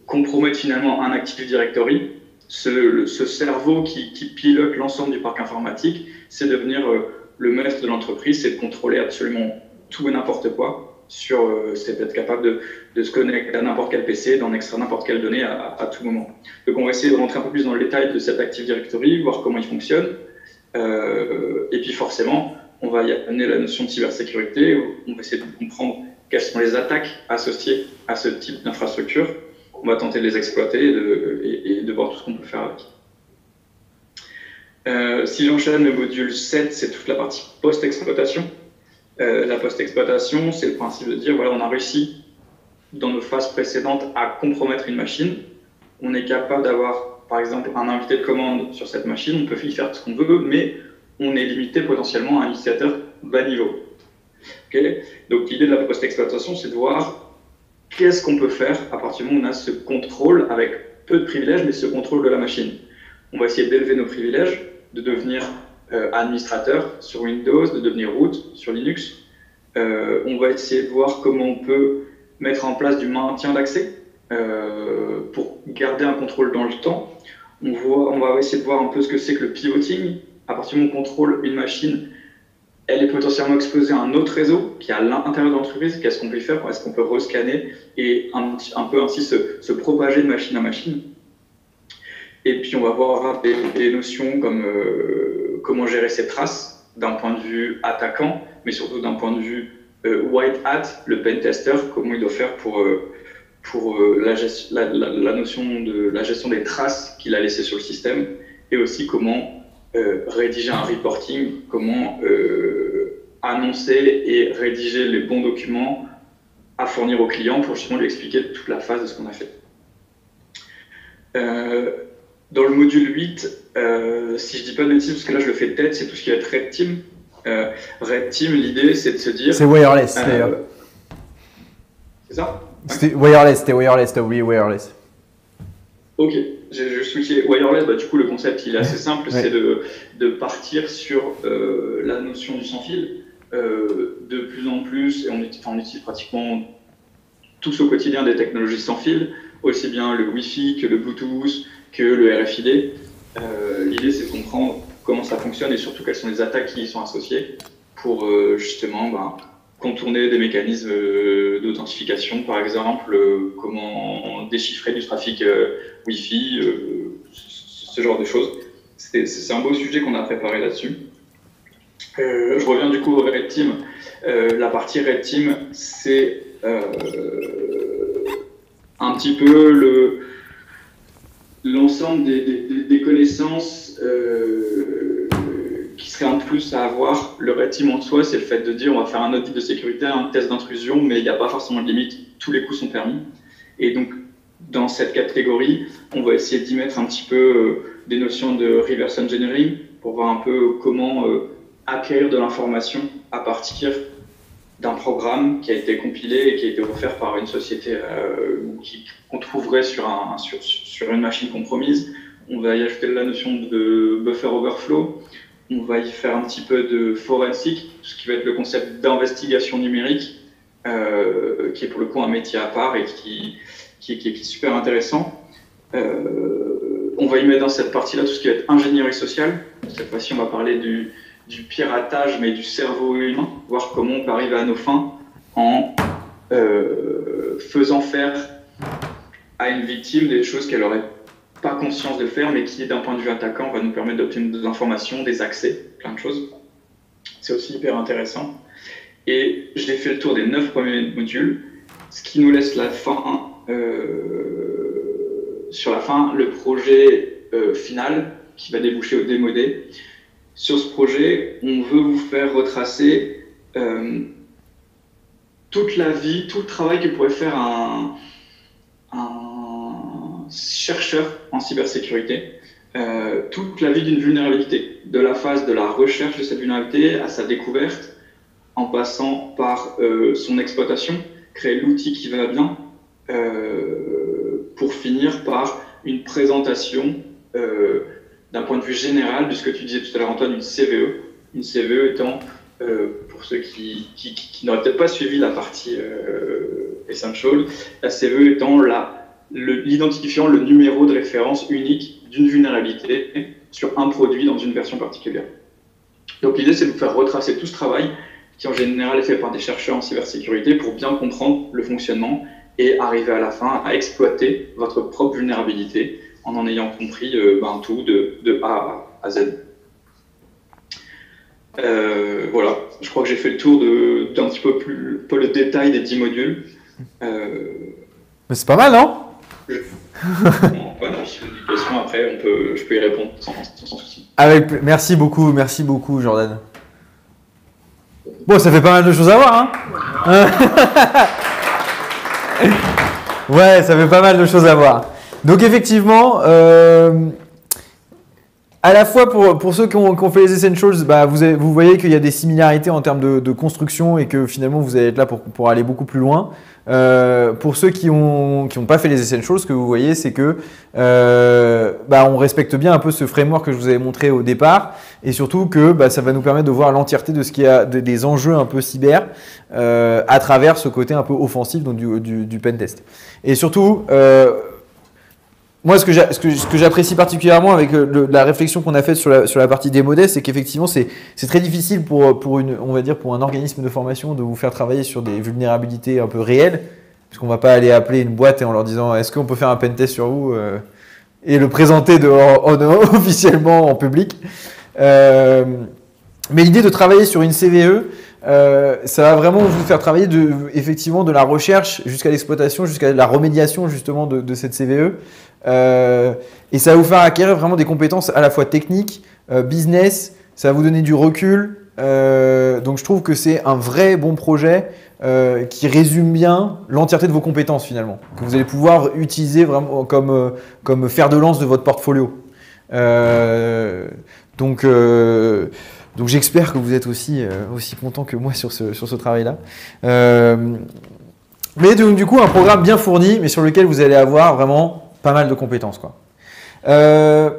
compromettre finalement un Active Directory, ce, cerveau qui, pilote l'ensemble du parc informatique, c'est devenir euh, le maître de l'entreprise, c'est de contrôler absolument tout et n'importe quoi. Sur, euh, c'est d'être capable de, se connecter à n'importe quel PC, d'en extraire n'importe quelle donnée à, tout moment. Donc on va essayer de rentrer un peu plus dans le détail de cet Active Directory, voir comment il fonctionne. Euh, et puis forcément, on va y amener la notion de cybersécurité, on va essayer de comprendre quelles sont les attaques associées à ce type d'infrastructure on va tenter de les exploiter et de, voir tout ce qu'on peut faire avec. Euh, si j'enchaîne, le module 7, c'est toute la partie post-exploitation. Euh, la post-exploitation, c'est le principe de dire, voilà, on a réussi dans nos phases précédentes à compromettre une machine. On est capable d'avoir, par exemple, un invité de commande sur cette machine, on peut y faire ce qu'on veut, mais on est limité potentiellement à un utilisateur bas niveau. Donc l'idée de la post-exploitation, c'est de voir qu'est-ce qu'on peut faire à partir du moment où on a ce contrôle avec peu de privilèges, mais ce contrôle de la machine. On va essayer d'élever nos privilèges, de devenir euh, administrateur sur Windows, de devenir root sur Linux. Euh, on va essayer de voir comment on peut mettre en place du maintien d'accès pour garder un contrôle dans le temps. On, va essayer de voir un peu ce que c'est que le pivoting. À partir du moment où on contrôle une machine, elle est potentiellement exposée à un autre réseau qui est à l'intérieur de l'entreprise. Qu'est-ce qu'on peut y faire? Est-ce qu'on peut rescanner et un, peu ainsi se, propager de machine à machine? Et puis on va voir des, notions comme euh, comment gérer ses traces d'un point de vue attaquant, mais surtout d'un point de vue euh, white hat, le pen tester, comment il doit faire pour, euh, pour la, la, la, notion de la gestion des traces qu'il a laissées sur le système, et aussi comment euh, rédiger un reporting, comment euh, annoncer et rédiger les bons documents à fournir au client pour justement lui expliquer toute la phase de ce qu'on a fait. Euh, dans le module 8, si je dis pas de bêtises, parce que là je le fais de tête, c'est tout ce qui va être Red Team. Red Team, l'idée c'est de se dire. C'est wireless. C'est ça? C'était wireless, c'était wireless, c'était oui, wireless. Ok, j'ai switché wireless. Bah, du coup, le concept il est assez simple, c'est de, de, partir sur euh, la notion du sans fil. Euh, de plus en plus, et on, on, utilise pratiquement tous au quotidien des technologies sans fil, aussi bien le Wi-Fi que le Bluetooth, que le RFID. Euh, l'idée, c'est de comprendre comment ça fonctionne et surtout quelles sont les attaques qui y sont associées pour justement ben, contourner des mécanismes euh, d'authentification, par exemple, euh, comment déchiffrer du trafic euh, Wi-Fi, ce genre de choses. C'est un beau sujet qu'on a préparé là-dessus. je reviens du coup au Red Team. la partie Red Team, c'est un petit peu l'ensemble des, des, connaissances qui serait un plus à avoir, le team en soi, c'est le fait de dire on va faire un audit de sécurité, un test d'intrusion, mais il n'y a pas forcément de limite, tous les coups sont permis. Et donc, dans cette catégorie, on va essayer d'y mettre un petit peu euh, des notions de reverse engineering pour voir un peu comment euh, acquérir de l'information à partir d'un programme qui a été compilé et qui a été offert par une société euh, qu'on trouverait sur, sur, une machine compromise. On va y ajouter la notion de buffer overflow, on va y faire un petit peu de forensique, ce qui va être le concept d'investigation numérique, euh, qui est pour le coup un métier à part et qui, est super intéressant. Euh, on va y mettre dans cette partie-là tout ce qui va être ingénierie sociale. Cette fois-ci, on va parler du, piratage, mais du cerveau humain, voir comment on peut arriver à nos fins en euh, faisant faire à une victime des choses qu'elle aurait pas conscience de faire, mais qui, d'un point de vue attaquant, va nous permettre d'obtenir des informations, des accès, plein de choses. C'est aussi hyper intéressant. Et je l'ai fait le tour des neuf premiers modules, ce qui nous laisse la fin, euh, sur la fin, le projet euh, final qui va déboucher au démodé. Sur ce projet, on veut vous faire retracer euh, toute la vie, tout le travail que pourrait faire un chercheur en cybersécurité. toute la vie d'une vulnérabilité, de la phase de la recherche de cette vulnérabilité à sa découverte, en passant par son exploitation, créer l'outil qui va bien, pour finir par une présentation d'un point de vue général de ce que tu disais tout à l'heure Antoine, une CVE. Une CVE étant, pour ceux qui, qui, n'auraient peut-être pas suivi la partie Essential, la CVE étant l'identifiant le, numéro de référence unique d'une vulnérabilité sur un produit dans une version particulière. Donc l'idée, c'est de vous faire retracer tout ce travail qui en général est fait par des chercheurs en cybersécurité pour bien comprendre le fonctionnement et arriver à la fin à exploiter votre propre vulnérabilité en en ayant compris euh, ben, tout de, A à Z. Euh, voilà, je crois que j'ai fait le tour d'un petit peu plus le détail des 10 modules. Euh, Mais c'est pas mal, non? bon, questions après, je peux y répondre sans, souci. Avec, merci beaucoup, merci beaucoup, Jordan. Bon, ça fait pas mal de choses à voir, hein Ouais, ça fait pas mal de choses à voir. Donc effectivement, euh, à la fois pour, pour ceux qui ont, fait les essentials, bah vous, vous voyez qu'il y a des similarités en termes de, construction et que finalement vous allez être là pour, pour aller beaucoup plus loin. Euh, pour ceux qui n'ont qui ont pas fait les essentials, ce que vous voyez, c'est que euh, bah, on respecte bien un peu ce framework que je vous avais montré au départ, et surtout que bah, ça va nous permettre de voir l'entièreté de ce qu'il y a des enjeux un peu cyber euh, à travers ce côté un peu offensif donc du, du, du pentest. Et surtout, moi, ce que j'apprécie particulièrement avec euh, la réflexion qu'on a faite sur la, sur la partie c'est qu'effectivement, c'est très difficile pour, pour, un organisme de formation de vous faire travailler sur des vulnérabilités un peu réelles, puisqu'on ne va pas aller appeler une boîte et en leur disant est-ce qu'on peut faire un pentest sur vous euh, et le présenter officiellement en public. Euh, mais l'idée de travailler sur une CVE, ça va vraiment vous faire travailler de, effectivement de la recherche jusqu'à l'exploitation, jusqu'à la remédiation justement de cette CVE. Euh, et ça va vous faire acquérir vraiment des compétences à la fois techniques, euh, business, ça va vous donner du recul. Euh, donc je trouve que c'est un vrai bon projet qui résume bien l'entièreté de vos compétences finalement, que vous allez pouvoir utiliser vraiment comme, comme fer de lance de votre portfolio. donc donc j'espère que vous êtes aussi, aussi content que moi sur ce, sur ce travail-là. mais du coup, un programme bien fourni, mais sur lequel vous allez avoir vraiment pas mal de compétences. Quoi. Euh,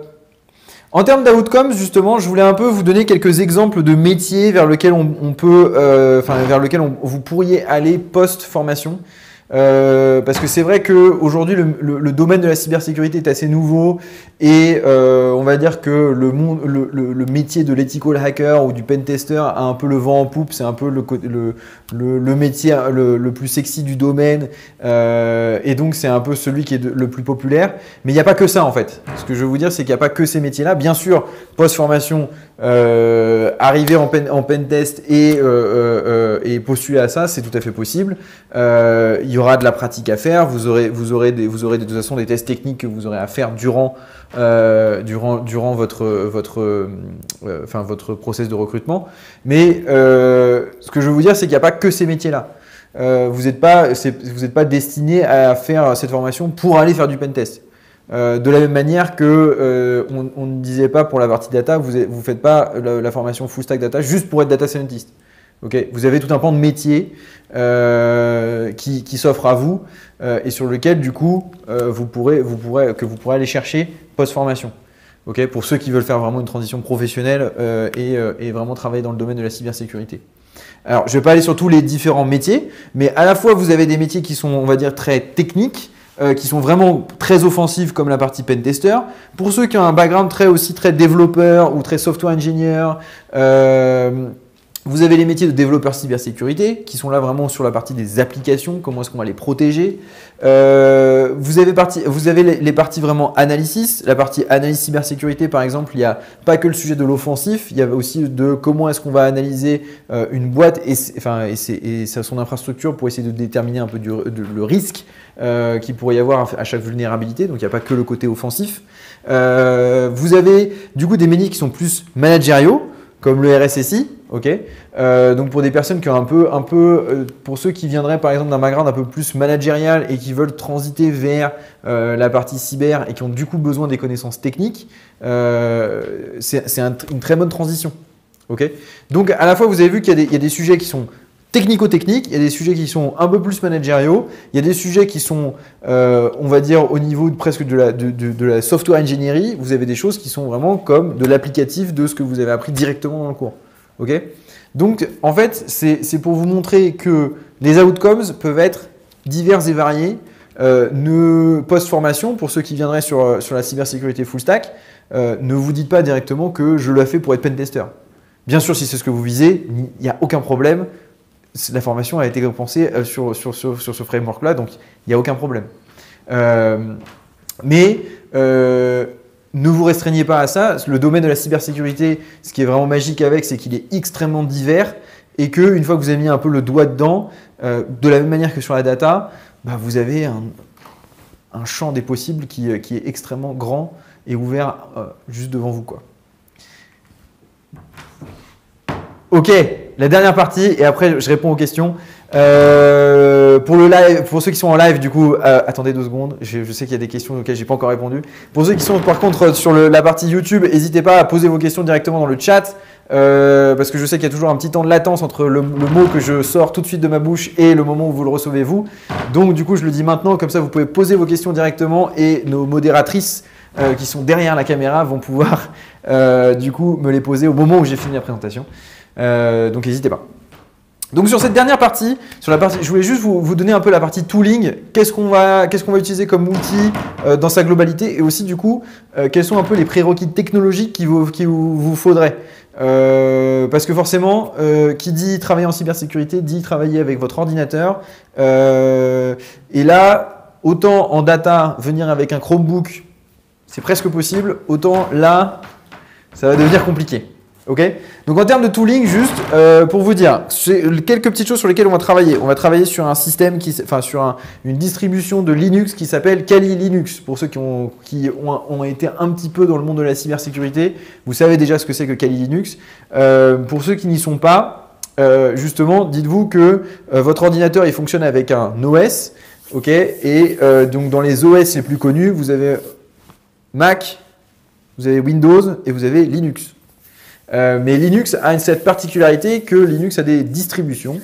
en termes d'outcomes, justement, je voulais un peu vous donner quelques exemples de métiers vers lesquels on, peut, euh, vers lesquels vous pourriez aller post-formation. Euh, parce que c'est vrai qu'aujourd'hui, le, le, domaine de la cybersécurité est assez nouveau et euh, on va dire que le, monde, le, le métier de l'ethical hacker ou du pentester a un peu le vent en poupe. C'est un peu le, métier le, plus sexy du domaine euh, et donc c'est un peu celui qui est le plus populaire. Mais il n'y a pas que ça en fait. Ce que je veux vous dire, c'est qu'il n'y a pas que ces métiers-là. Bien sûr, post-formation, euh, arriver en, pen, en pentest et, euh, euh, et postuler à ça, c'est tout à fait possible. il y aura de la pratique à faire, vous aurez, vous aurez, des, vous aurez de toute façon des tests techniques que vous aurez à faire durant, durant, durant votre, votre, enfin, votre process de recrutement. Mais ce que je veux vous dire, c'est qu'il n'y a pas que ces métiers-là. vous n'êtes pas, vous pas destiné à faire cette formation pour aller faire du pentest. Euh, de la même manière que euh, on, ne disait pas pour la partie data, vous ne faites pas la, formation full stack data juste pour être data scientist. Okay vous avez tout un pan de métier euh, qui, s'offre à vous et sur lequel du coup vous pourrez aller chercher post formation. Okay pour ceux qui veulent faire vraiment une transition professionnelle et, et, vraiment travailler dans le domaine de la cybersécurité. Alors je ne vais pas aller sur tous les différents métiers, mais à la fois vous avez des métiers qui sont on va dire très techniques euh, qui sont vraiment très offensives comme la partie pentester. Pour ceux qui ont un background très aussi très développeur ou très software engineer, euh, vous avez les métiers de développeur cybersécurité qui sont là vraiment sur la partie des applications, comment est-ce qu'on va les protéger. Euh, vous avez, les, parties vraiment analysis, la partie analyse cybersécurité par exemple, il n'y a pas que le sujet de l'offensif, il y a aussi de comment est-ce qu'on va analyser euh, une boîte et, enfin, et, son infrastructure pour essayer de déterminer un peu le risque euh, qu'il pourrait y avoir à chaque vulnérabilité, donc il n'y a pas que le côté offensif. vous avez du coup des métiers qui sont plus managériaux, comme le RSSI, ok euh, Donc pour des personnes qui ont un peu, un peu euh, pour ceux qui viendraient par exemple d'un background un peu plus managérial et qui veulent transiter vers euh, la partie cyber et qui ont du coup besoin des connaissances techniques, c'est une très bonne transition, ok. Donc à la fois vous avez vu qu'il y, y, a des sujets qui sont technico-techniques, il y a des sujets qui sont un peu plus managériaux, il y a des sujets qui sont, euh, on va dire, au niveau de, presque de la, de, la software engineering, vous avez des choses qui sont vraiment comme de l'applicatif de ce que vous avez appris directement dans le cours. ok? Donc, en fait, c'est pour vous montrer que les outcomes peuvent être divers et variés. Euh, post-formation, pour ceux qui viendraient sur, sur la cybersécurité full stack, euh, ne vous dites pas directement que je l'ai fait pour être pen tester. Bien sûr, si c'est ce que vous visez, il n'y a aucun problème la formation a été pensée euh, sur, ce framework-là, donc il n'y a aucun problème. Euh, mais euh, ne vous restreignez pas à ça. Le domaine de la cybersécurité, ce qui est vraiment magique avec, c'est qu'il est extrêmement divers et que une fois que vous avez mis un peu le doigt dedans, de la même manière que sur la data, bah, vous avez un, champ des possibles qui, qui, est extrêmement grand et ouvert juste devant vous. Quoi. Ok, la dernière partie, et après je réponds aux questions. Euh, pour le live, pour ceux qui sont en live, du coup, euh, attendez deux secondes. Je, sais qu'il y a des questions auxquelles j'ai pas encore répondu. Pour ceux qui sont par contre sur la partie YouTube, n'hésitez pas à poser vos questions directement dans le chat. Euh, parce que je sais qu'il y a toujours un petit temps de latence entre le, mot que je sors tout de suite de ma bouche et le moment où vous le recevez vous. Donc du coup, je le dis maintenant, comme ça vous pouvez poser vos questions directement et nos modératrices qui sont derrière la caméra vont pouvoir du coup me les poser au moment où j'ai fini la présentation. Euh, donc n'hésitez pas. Donc sur cette dernière partie, sur la partie, je voulais juste vous, donner un peu la partie tooling. Qu'est-ce qu'on va, qu'est-ce qu'on va utiliser comme outil euh, dans sa globalité? Et aussi du coup, euh, quels sont un peu les prérequis technologiques qu'il vous, vous, vous, faudrait? parce que forcément, qui dit travailler en cybersécurité dit travailler avec votre ordinateur. et là, autant en data, venir avec un Chromebook, c'est presque possible. Autant là, ça va devenir compliqué. Donc en termes de tooling, juste euh, pour vous dire, quelques petites choses sur lesquelles on va travailler. On va travailler sur un système, qui, enfin sur une distribution de Linux qui s'appelle Kali Linux. Pour ceux qui, ont, qui ont, été un petit peu dans le monde de la cybersécurité, vous savez déjà ce que c'est que Kali Linux. Euh, pour ceux qui n'y sont pas, euh, justement, dites-vous que votre ordinateur il fonctionne avec un OS, ok? Et donc dans les OS les plus connus, vous avez Mac, vous avez Windows et vous avez Linux. Euh, mais Linux a cette particularité que Linux a des distributions.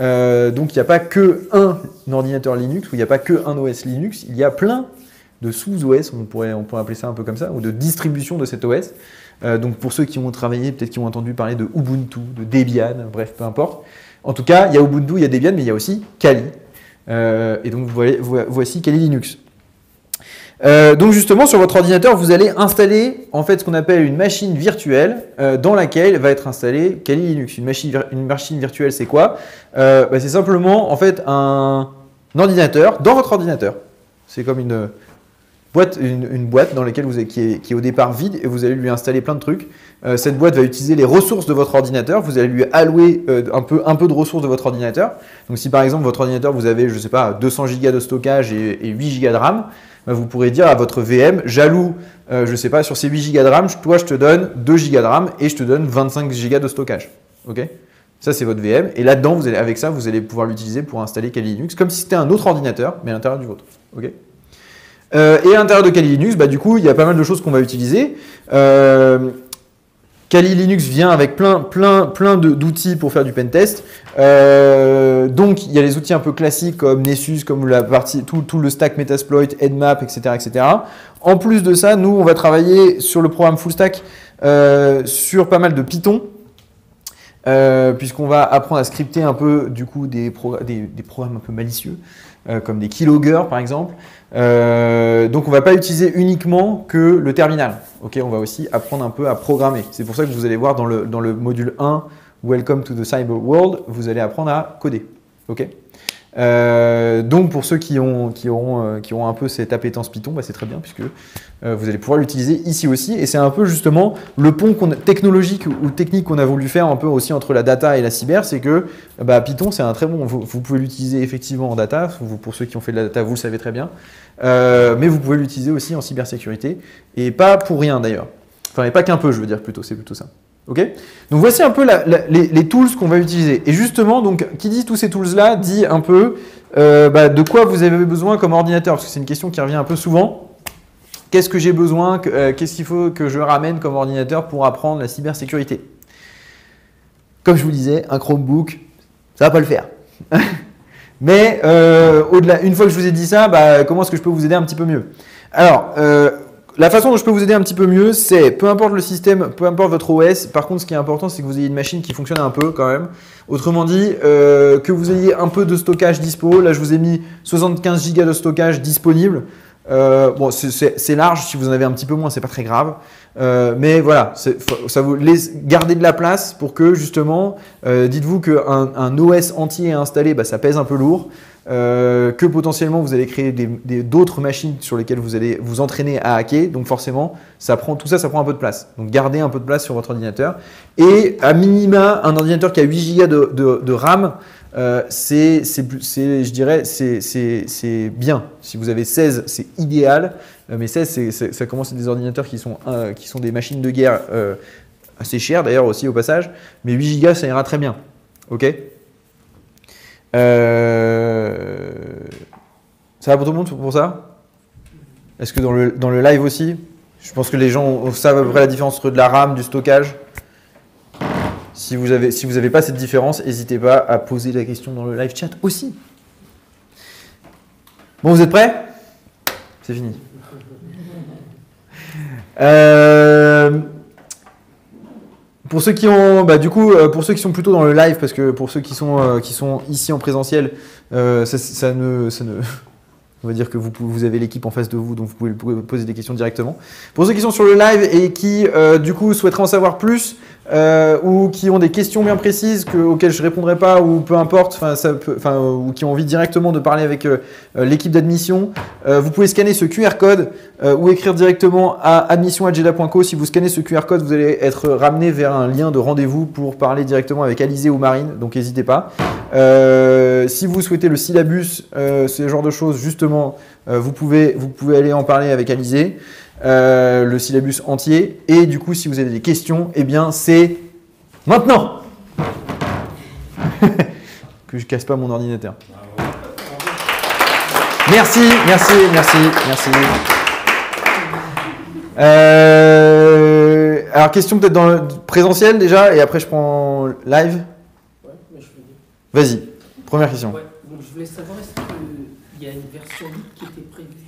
Euh, donc il n'y a pas que un ordinateur Linux ou il n'y a pas que un OS Linux, il y a plein de sous-OS, on pourrait, on pourrait appeler ça un peu comme ça, ou de distributions de cet OS. Euh, donc pour ceux qui ont travaillé, peut-être qui ont entendu parler de Ubuntu, de Debian, bref, peu importe. En tout cas, il y a Ubuntu, il y a Debian, mais il y a aussi Kali. et donc voici Kali Linux. Euh, donc justement, sur votre ordinateur, vous allez installer en fait ce qu'on appelle une machine virtuelle euh, dans laquelle va être installé Kali Linux. Une machine, une machine virtuelle, c'est quoi? Euh, bah, C'est simplement en fait un, ordinateur dans votre ordinateur. C'est comme une boîte, une, boîte dans laquelle vous qui, est, qui, est, au départ vide et vous allez lui installer plein de trucs. cette boîte va utiliser les ressources de votre ordinateur. Vous allez lui allouer un, peu, un peu de ressources de votre ordinateur. Donc si par exemple votre ordinateur vous avez je sais pas 200 Go de stockage et, et 8 Go de RAM, bah, vous pourrez dire à votre VM, jaloux, euh, je ne sais pas, sur ces 8 Go de RAM, toi je te donne 2 Go de RAM et je te donne 25 Go de stockage. Ok? Ça, c'est votre VM. Et là-dedans, avec ça, vous allez pouvoir l'utiliser pour installer Kali Linux, comme si c'était un autre ordinateur, mais à l'intérieur du vôtre. ok? Euh, et à l'intérieur de Kali Linux, bah, du coup, il y a pas mal de choses qu'on va utiliser. Euh, Kali Linux vient avec plein, plein, plein d'outils pour faire du pentest. Euh, donc, il y a les outils un peu classiques comme Nessus, comme tout, le stack Metasploit, Edmap, etc., etc. En plus de ça, nous, on va travailler sur le programme Full Stack euh, sur pas mal de Python. Euh, puisqu'on va apprendre à scripter un peu du coup des, des programmes un peu malicieux, comme des keyloggers par exemple. Euh, donc on ne va pas utiliser uniquement que le terminal. On va aussi apprendre un peu à programmer. C'est pour ça que vous allez voir dans le, module 1, Welcome to the Cyber World, vous allez apprendre à coder. Euh, donc pour ceux qui ont, qui, auront, euh, qui ont un peu cette appétence Python, bah, c'est très bien puisque euh, vous allez pouvoir l'utiliser ici aussi. Et c'est un peu justement le pont technologique ou technique qu'on a voulu faire un peu aussi entre la data et la cyber, c'est que bah, Python c'est un très bon, vous, pouvez l'utiliser effectivement en data, pour ceux qui ont fait de la data vous le savez très bien, mais vous pouvez l'utiliser aussi en cybersécurité et pas pour rien d'ailleurs. Enfin, et pas qu'un peu, je veux dire plutôt, c'est plutôt ça. Donc voici un peu les, tools qu'on va utiliser. Et justement, donc, qui dit tous ces tools-là dit un peu euh, bah, de quoi vous avez besoin comme ordinateur, parce que c'est une question qui revient un peu souvent. Qu'est-ce que j'ai besoin euh, Qu'est-ce qu'il faut que je ramène comme ordinateur pour apprendre la cybersécurité? Comme je vous disais, un Chromebook, ça va pas le faire. Mais euh, au-delà, une fois que je vous ai dit ça, bah, comment est-ce que je peux vous aider un petit peu mieux? Alors, la façon dont je peux vous aider un petit peu mieux, c'est peu importe le système, peu importe votre OS, par contre ce qui est important c'est que vous ayez une machine qui fonctionne un peu quand même. Autrement dit, euh, que vous ayez un peu de stockage dispo. Là je vous ai mis 75 Go de stockage disponible. Euh, bon, c'est large, si vous en avez un petit peu moins, c'est pas très grave. Euh, mais voilà, ça vous laisse garder de la place pour que justement, dites-vous qu'un un OS entier installé, bah, ça pèse un peu lourd. Euh, que potentiellement vous allez créer d'autres machines sur lesquelles vous allez vous entraîner à hacker. Donc forcément, ça prend, tout ça, ça prend un peu de place. Donc gardez un peu de place sur votre ordinateur. Et à minima, un ordinateur qui a 8 Go de, RAM, euh, c'est, je dirais, c'est bien. Si vous avez 16, c'est idéal. Euh, mais 16, ça commence à des ordinateurs qui sont, qui sont des machines de guerre assez chères d'ailleurs aussi au passage. Mais 8 Go, ça ira très bien. OK? Ça va pour tout le monde pour ça? Est-ce que dans le, dans le live aussi? Je pense que les gens savent à peu près la différence entre de la RAM, du stockage. Si vous n'avez si vous pas cette différence, n'hésitez pas à poser la question dans le live chat aussi. Bon, vous êtes prêts? C'est fini. Euh, pour ceux qui ont, bah, du coup, euh, pour ceux qui sont plutôt dans le live, parce que pour ceux qui sont, euh, qui sont ici en présentiel, ça, ne, ça, ne, on va dire que vous, avez l'équipe en face de vous, donc vous pouvez poser des questions directement. Pour ceux qui sont sur le live et qui, du coup, souhaiteraient en savoir plus, euh, ou qui ont des questions bien précises que, auxquelles je répondrai pas, ou peu importe, enfin, ou qui ont envie directement de parler avec euh, euh, l'équipe d'admission, vous pouvez scanner ce QR code ou écrire directement à admission.jeda.co. Si vous scannez ce QR code, vous allez être ramené vers un lien de rendez-vous pour parler directement avec Alizé ou Marine, donc n'hésitez pas. si vous souhaitez le syllabus, ce genre de choses, justement, vous, pouvez, vous pouvez aller en parler avec Alizé. Euh, le syllabus entier. Et du coup, si vous avez des questions, eh bien, c'est maintenant que je casse pas mon ordinateur. Merci, merci, merci, merci. Euh, alors, question peut-être dans le présentiel déjà, et après je prends live. Vas-y, première question. je voulais savoir, est-ce qu'il y a une version qui était prévue?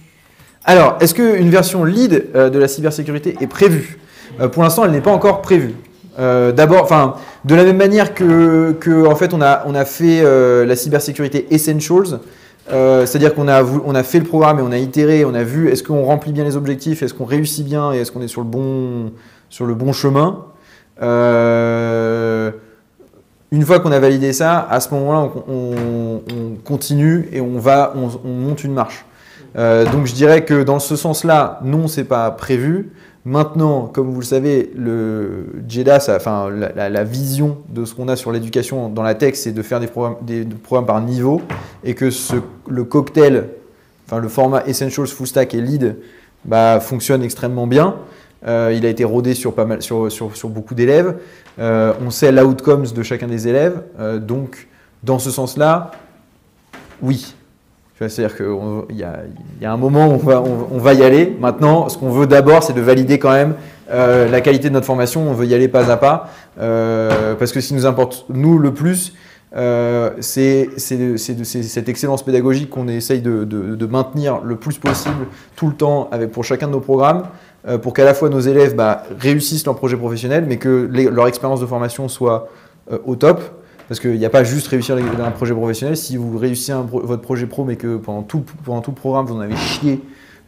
Alors, est-ce qu'une version lead euh, de la cybersécurité est prévue? Euh, Pour l'instant, elle n'est pas encore prévue. Euh, d'abord, enfin, de la même manière que, en fait, on a, fait la cybersécurité essentials, c'est-à-dire qu'on a, on a fait le programme et on a itéré, on a vu est-ce qu'on remplit bien les objectifs, est-ce qu'on réussit bien et est-ce qu'on est sur le bon, sur le bon chemin? une fois qu'on a validé ça, à ce moment-là, on, continue et on va, on monte une marche. Euh, donc je dirais que dans ce sens-là, non, c'est pas prévu. Maintenant, comme vous le savez, le JEDA, enfin, la, vision de ce qu'on a sur l'éducation dans la tech, c'est de faire des programmes, des, programmes, par niveau et que le cocktail, enfin, le format Essentials, Full Stack et Lead bah, fonctionne extrêmement bien. Euh, il a été rodé sur, pas mal, sur, sur beaucoup d'élèves. Euh, on sait l'outcomes de chacun des élèves. donc, dans ce sens-là, oui, c'est-à-dire qu'il y, a un moment où on va, y aller. Maintenant, ce qu'on veut d'abord, c'est de valider quand même euh, la qualité de notre formation. On veut y aller pas à pas. Euh, parce que ce qui nous importe, nous, le plus, euh, c'est cette excellence pédagogique qu'on essaye de, maintenir le plus possible tout le temps avec, pour chacun de nos programmes, pour qu'à la fois nos élèves bah, réussissent leur projet professionnel, mais que leur expérience de formation soit au top. Parce qu'il n'y a pas juste réussir un projet professionnel. Si vous réussissez votre projet pro, mais que pendant tout, pendant tout le programme, vous en avez chié,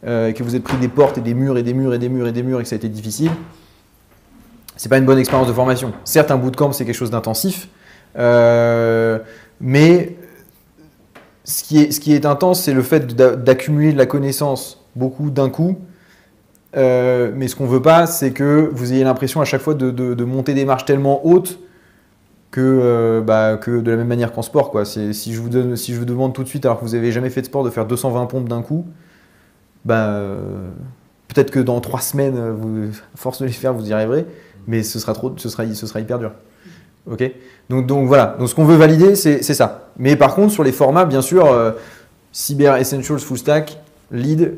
euh, que vous êtes pris des portes et des murs et des murs et des murs et des murs et que ça a été difficile, c'est pas une bonne expérience de formation. Certes, un bootcamp, c'est quelque chose d'intensif, euh, mais ce qui, est, ce qui est intense, c'est le fait d'accumuler de la connaissance beaucoup d'un coup. Euh, mais ce qu'on veut pas, c'est que vous ayez l'impression à chaque fois de, monter des marches tellement hautes que, euh, bah, que de la même manière qu'en sport. Quoi. Si, je vous demande tout de suite, alors que vous n'avez jamais fait de sport, de faire 220 pompes d'un coup, bah, peut-être que dans trois semaines, vous, à force de les faire, vous y arriverez. mais ce sera, trop, ce sera, ce sera hyper dur. Donc, voilà, donc ce qu'on veut valider, c'est ça. Mais par contre, sur les formats, bien sûr, euh, Cyber Essentials Full Stack, lead,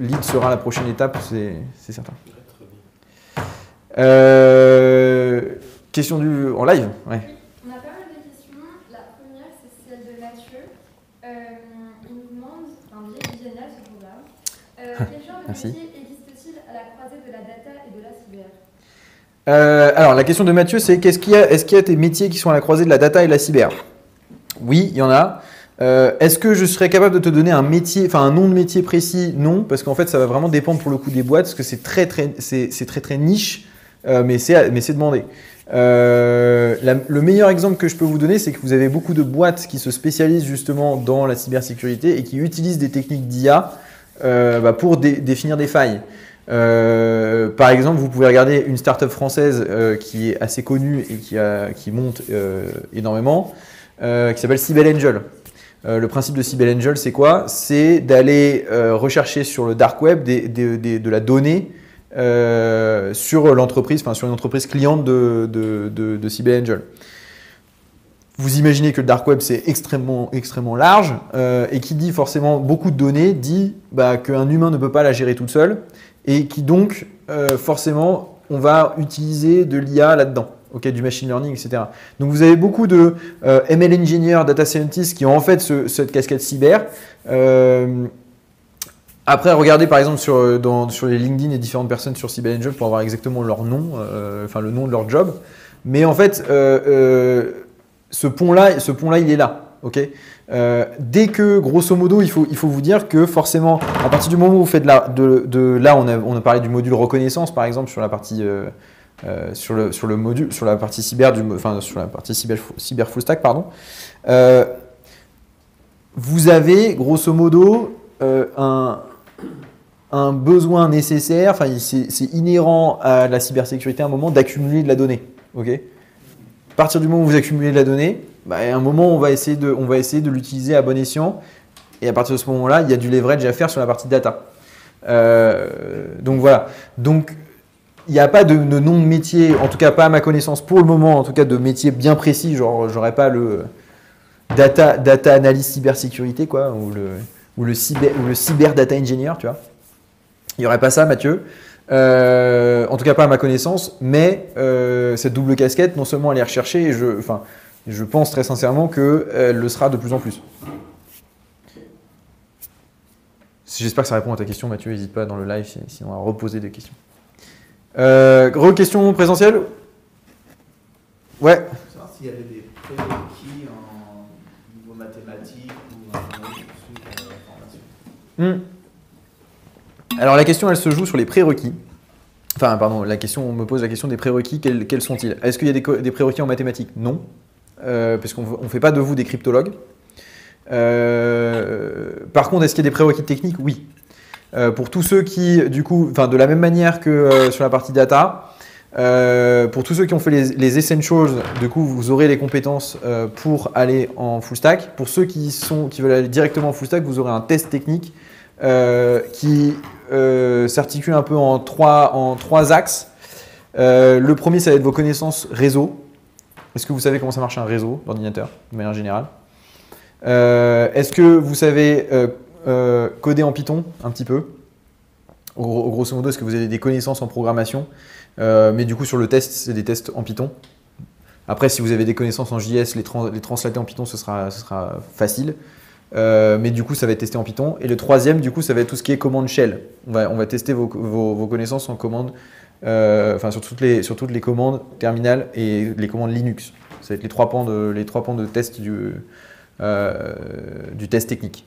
lead sera la prochaine étape, c'est certain. Euh, question du, en live ouais. On a pas mal de questions. La première, c'est celle de Mathieu. Euh, il nous demande, enfin, il génial ce programme. Euh, quel genre de métier existe-t-il à la croisée de la data et de la cyber? Euh, alors, la question de Mathieu, c'est qu'est-ce qu'il y a, est-ce qu'il y a des métiers qui sont à la croisée de la data et de la cyber? Oui, il y en a. Euh, est-ce que je serais capable de te donner un métier, enfin un nom de métier précis? Non, parce qu'en fait, ça va vraiment dépendre pour le coup des boîtes, parce que c'est très très, c'est, très très niche, euh, mais c'est mais c'est demandé. Le meilleur exemple que je peux vous donner, c'est que vous avez beaucoup de boîtes qui se spécialisent justement dans la cybersécurité et qui utilisent des techniques d'IA bah, pour définir des failles. Euh, par exemple, vous pouvez regarder une startup française euh, qui est assez connue et qui, monte euh, énormément, qui s'appelle Cybel Angel. le principe de Cybel Angel, c'est quoi? C'est d'aller rechercher sur le dark web de la donnée sur l'entreprise, enfin sur une entreprise cliente de, de, de, Angel. Vous imaginez que le dark web c'est extrêmement, extrêmement large et qui dit forcément beaucoup de données dit bah, qu'un humain ne peut pas la gérer toute seule et qui donc, euh, forcément, on va utiliser de l'IA là-dedans. du machine learning, etc. Donc vous avez beaucoup de euh, ML engineers, data scientists qui ont en fait cette casquette cyber. Euh, après, regardez par exemple sur, dans, sur les LinkedIn et différentes personnes sur CyberAngel pour avoir exactement leur nom, enfin le nom de leur job. Mais en fait, ce pont-là, ce pont-là, il est là. euh, dès que, grosso modo, il faut, il faut vous dire que forcément, à partir du moment où vous faites de, la, de, là, on a, on a, parlé du module reconnaissance, par exemple, sur la partie euh, euh, sur, le, sur le module, sur la partie cyber, du, enfin sur la partie cyber, cyber full stack, pardon. vous avez, grosso modo, un, un besoin nécessaire, enfin c'est inhérent à la cybersécurité à un moment d'accumuler de la donnée. ok? À partir du moment où vous accumulez de la donnée, bah, à un moment, on va essayer de, on va essayer de l'utiliser à bon escient. Et à partir de ce moment-là, il y a du leverage à faire sur la partie data. Euh, donc voilà. Donc il n'y a pas de, nom de métier, en tout cas pas à ma connaissance pour le moment, en tout cas de métier bien précis. Genre, j'aurais pas le data, data analyse cybersécurité, quoi, ou le, ou le cyber, ou le cyber data engineer, tu vois. Il n'y aurait pas ça, Mathieu. Euh, en tout cas pas à ma connaissance, mais euh, cette double casquette, non seulement elle est recherchée, et je, enfin, je pense très sincèrement qu'elle le sera de plus en plus. J'espère que ça répond à ta question, Mathieu. N'hésite pas dans le live, sinon à reposer des questions. Euh, question présentielle? Ouais. S'il y avait des prérequis en niveau mathématique ou en formation. Alors la question, elle se joue sur les prérequis. Enfin, pardon, la question, on me pose la question des prérequis. Quels, sont-ils? Est-ce qu'il y a des, prérequis en mathématiques? Non. Euh, puisqu'on ne fait pas de vous des cryptologues. Euh, par contre, est-ce qu'il y a des prérequis techniques? Oui. Euh, pour tous ceux qui, du coup, de la même manière que sur la partie data, pour tous ceux qui ont fait les, essentials, du coup, vous aurez les compétences pour aller en full stack. Pour ceux qui, sont, qui veulent aller directement en full stack, vous aurez un test technique qui s'articule un peu en trois, en trois axes. le premier, ça va être vos connaissances réseau. Est-ce que vous savez comment ça marche un réseau d'ordinateur, de manière générale? Euh, Est-ce que vous savez euh, euh, coder en Python un petit peu? Grosso modo, est-ce que vous avez des connaissances en programmation? Mais du coup, sur le test, c'est des tests en Python. Après, si vous avez des connaissances en JS, les, translater en Python, ce sera facile. Mais du coup, ça va être testé en Python. Et le troisième, du coup, ça va être tout ce qui est commande shell. On va, on va tester vos, vos connaissances en commande euh, enfin sur toutes, les, sur toutes les commandes terminales et les commandes Linux. Ça va être les trois pans de, les trois pans de test du, euh, du test technique.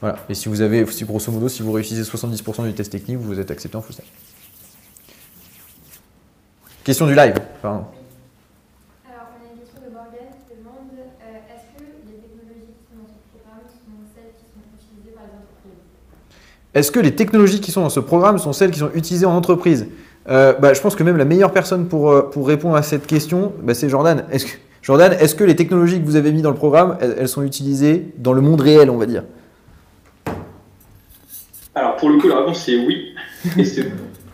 Voilà. Et si vous avez, si grosso modo, si vous réussissez 70% du test technique, vous êtes accepté en full stack. Question du live. Pardon. Alors, on a une question de Morgan qui demande euh, est-ce que les technologies qui sont dans ce programme sont celles qui sont utilisées par les entreprises Est-ce que les technologies qui sont dans ce programme sont celles qui sont utilisées en entreprise euh, bah, je pense que même la meilleure personne pour, euh, répondre à cette question, bah, c'est Jordan. Jordan, est-ce que les technologies que vous avez mises dans le programme, elles, sont utilisées dans le monde réel, on va dire? Alors, pour le coup, la réponse c'est oui. Et c'est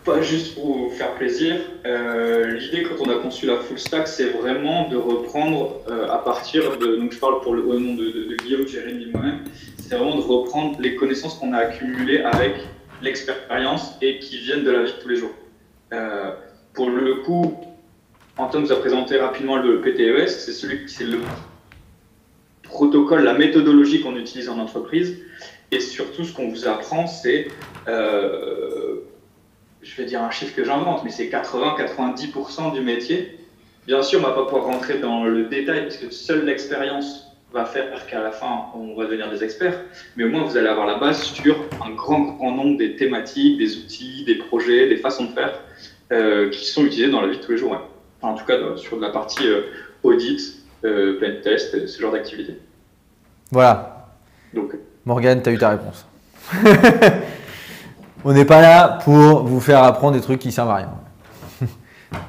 pas juste pour vous faire plaisir. Euh, l'idée, quand on a conçu la full stack, c'est vraiment de reprendre à partir de. Donc, je parle au nom de, de, Guillaume, Jérémy, moi-même. C'est vraiment de reprendre les connaissances qu'on a accumulées avec l'expérience et qui viennent de la vie de tous les jours. Euh, pour le coup, Antoine nous a présenté rapidement le PTES. C'est celui qui c'est le protocole, la méthodologie qu'on utilise en entreprise. Et surtout, ce qu'on vous apprend, c'est je vais dire un chiffre que j'invente, mais c'est 80-90% du métier. Bien sûr, on ne va pas pouvoir rentrer dans le détail parce que seule l'expérience va faire qu'à la fin, on va devenir des experts. Mais au moins, vous allez avoir la base sur un grand, grand nombre des thématiques, des outils, des projets, des façons de faire euh, qui sont utilisés dans la vie de tous les jours. en tout cas, sur la partie euh, audit, euh, pen test, ce genre d'activité. Voilà. Donc, Morgane, tu as eu ta réponse. On n'est pas là pour vous faire apprendre des trucs qui servent à rien.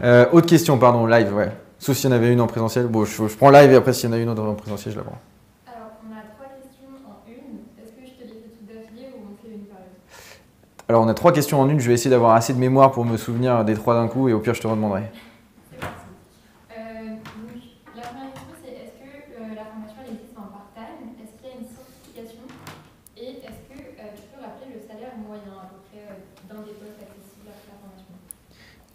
Euh, autre question, pardon, live, ouais. Sauf s'il y en avait une en présentiel. Bon, je, prends live et après, s'il y en a une autre en présentiel, je la prends. Alors, on a trois questions en une. Est-ce que je te les fais toutes d'affilée ou on fait une par une Alors, on a trois questions en une. Je vais essayer d'avoir assez de mémoire pour me souvenir des trois d'un coup et au pire, je te redemanderai.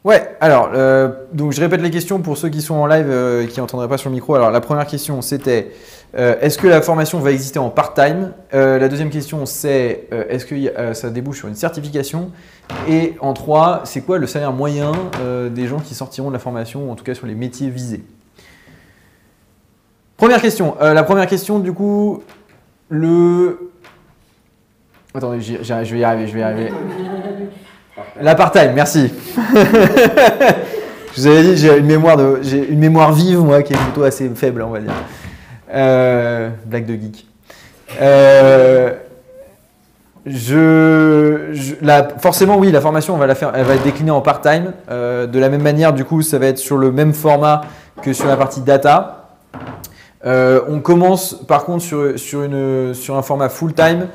Ouais, alors, euh, donc je répète les questions pour ceux qui sont en live euh, et qui n'entendraient pas sur le micro. Alors, la première question, c'était euh, est-ce que la formation va exister en part-time? La deuxième question, c'est est-ce que ça débouche sur une certification? Et en trois, c'est quoi le salaire moyen des gens qui sortiront de la formation, en tout cas sur les métiers visés? Première question. la première question, du coup, le. Attendez, je vais y arriver, je vais y arriver. L'apartheid, merci. je vous avais dit, j'ai une mémoire de, j'ai une mémoire vive moi qui est plutôt assez faible, on va dire. Euh, blague de geek. Euh, je, forcément, oui, la formation, on va la faire, elle va être déclinée en part-time. Euh, de la même manière, du coup, ça va être sur le même format que sur la partie data. on commence, par contre, sur, sur, une, sur un format full-time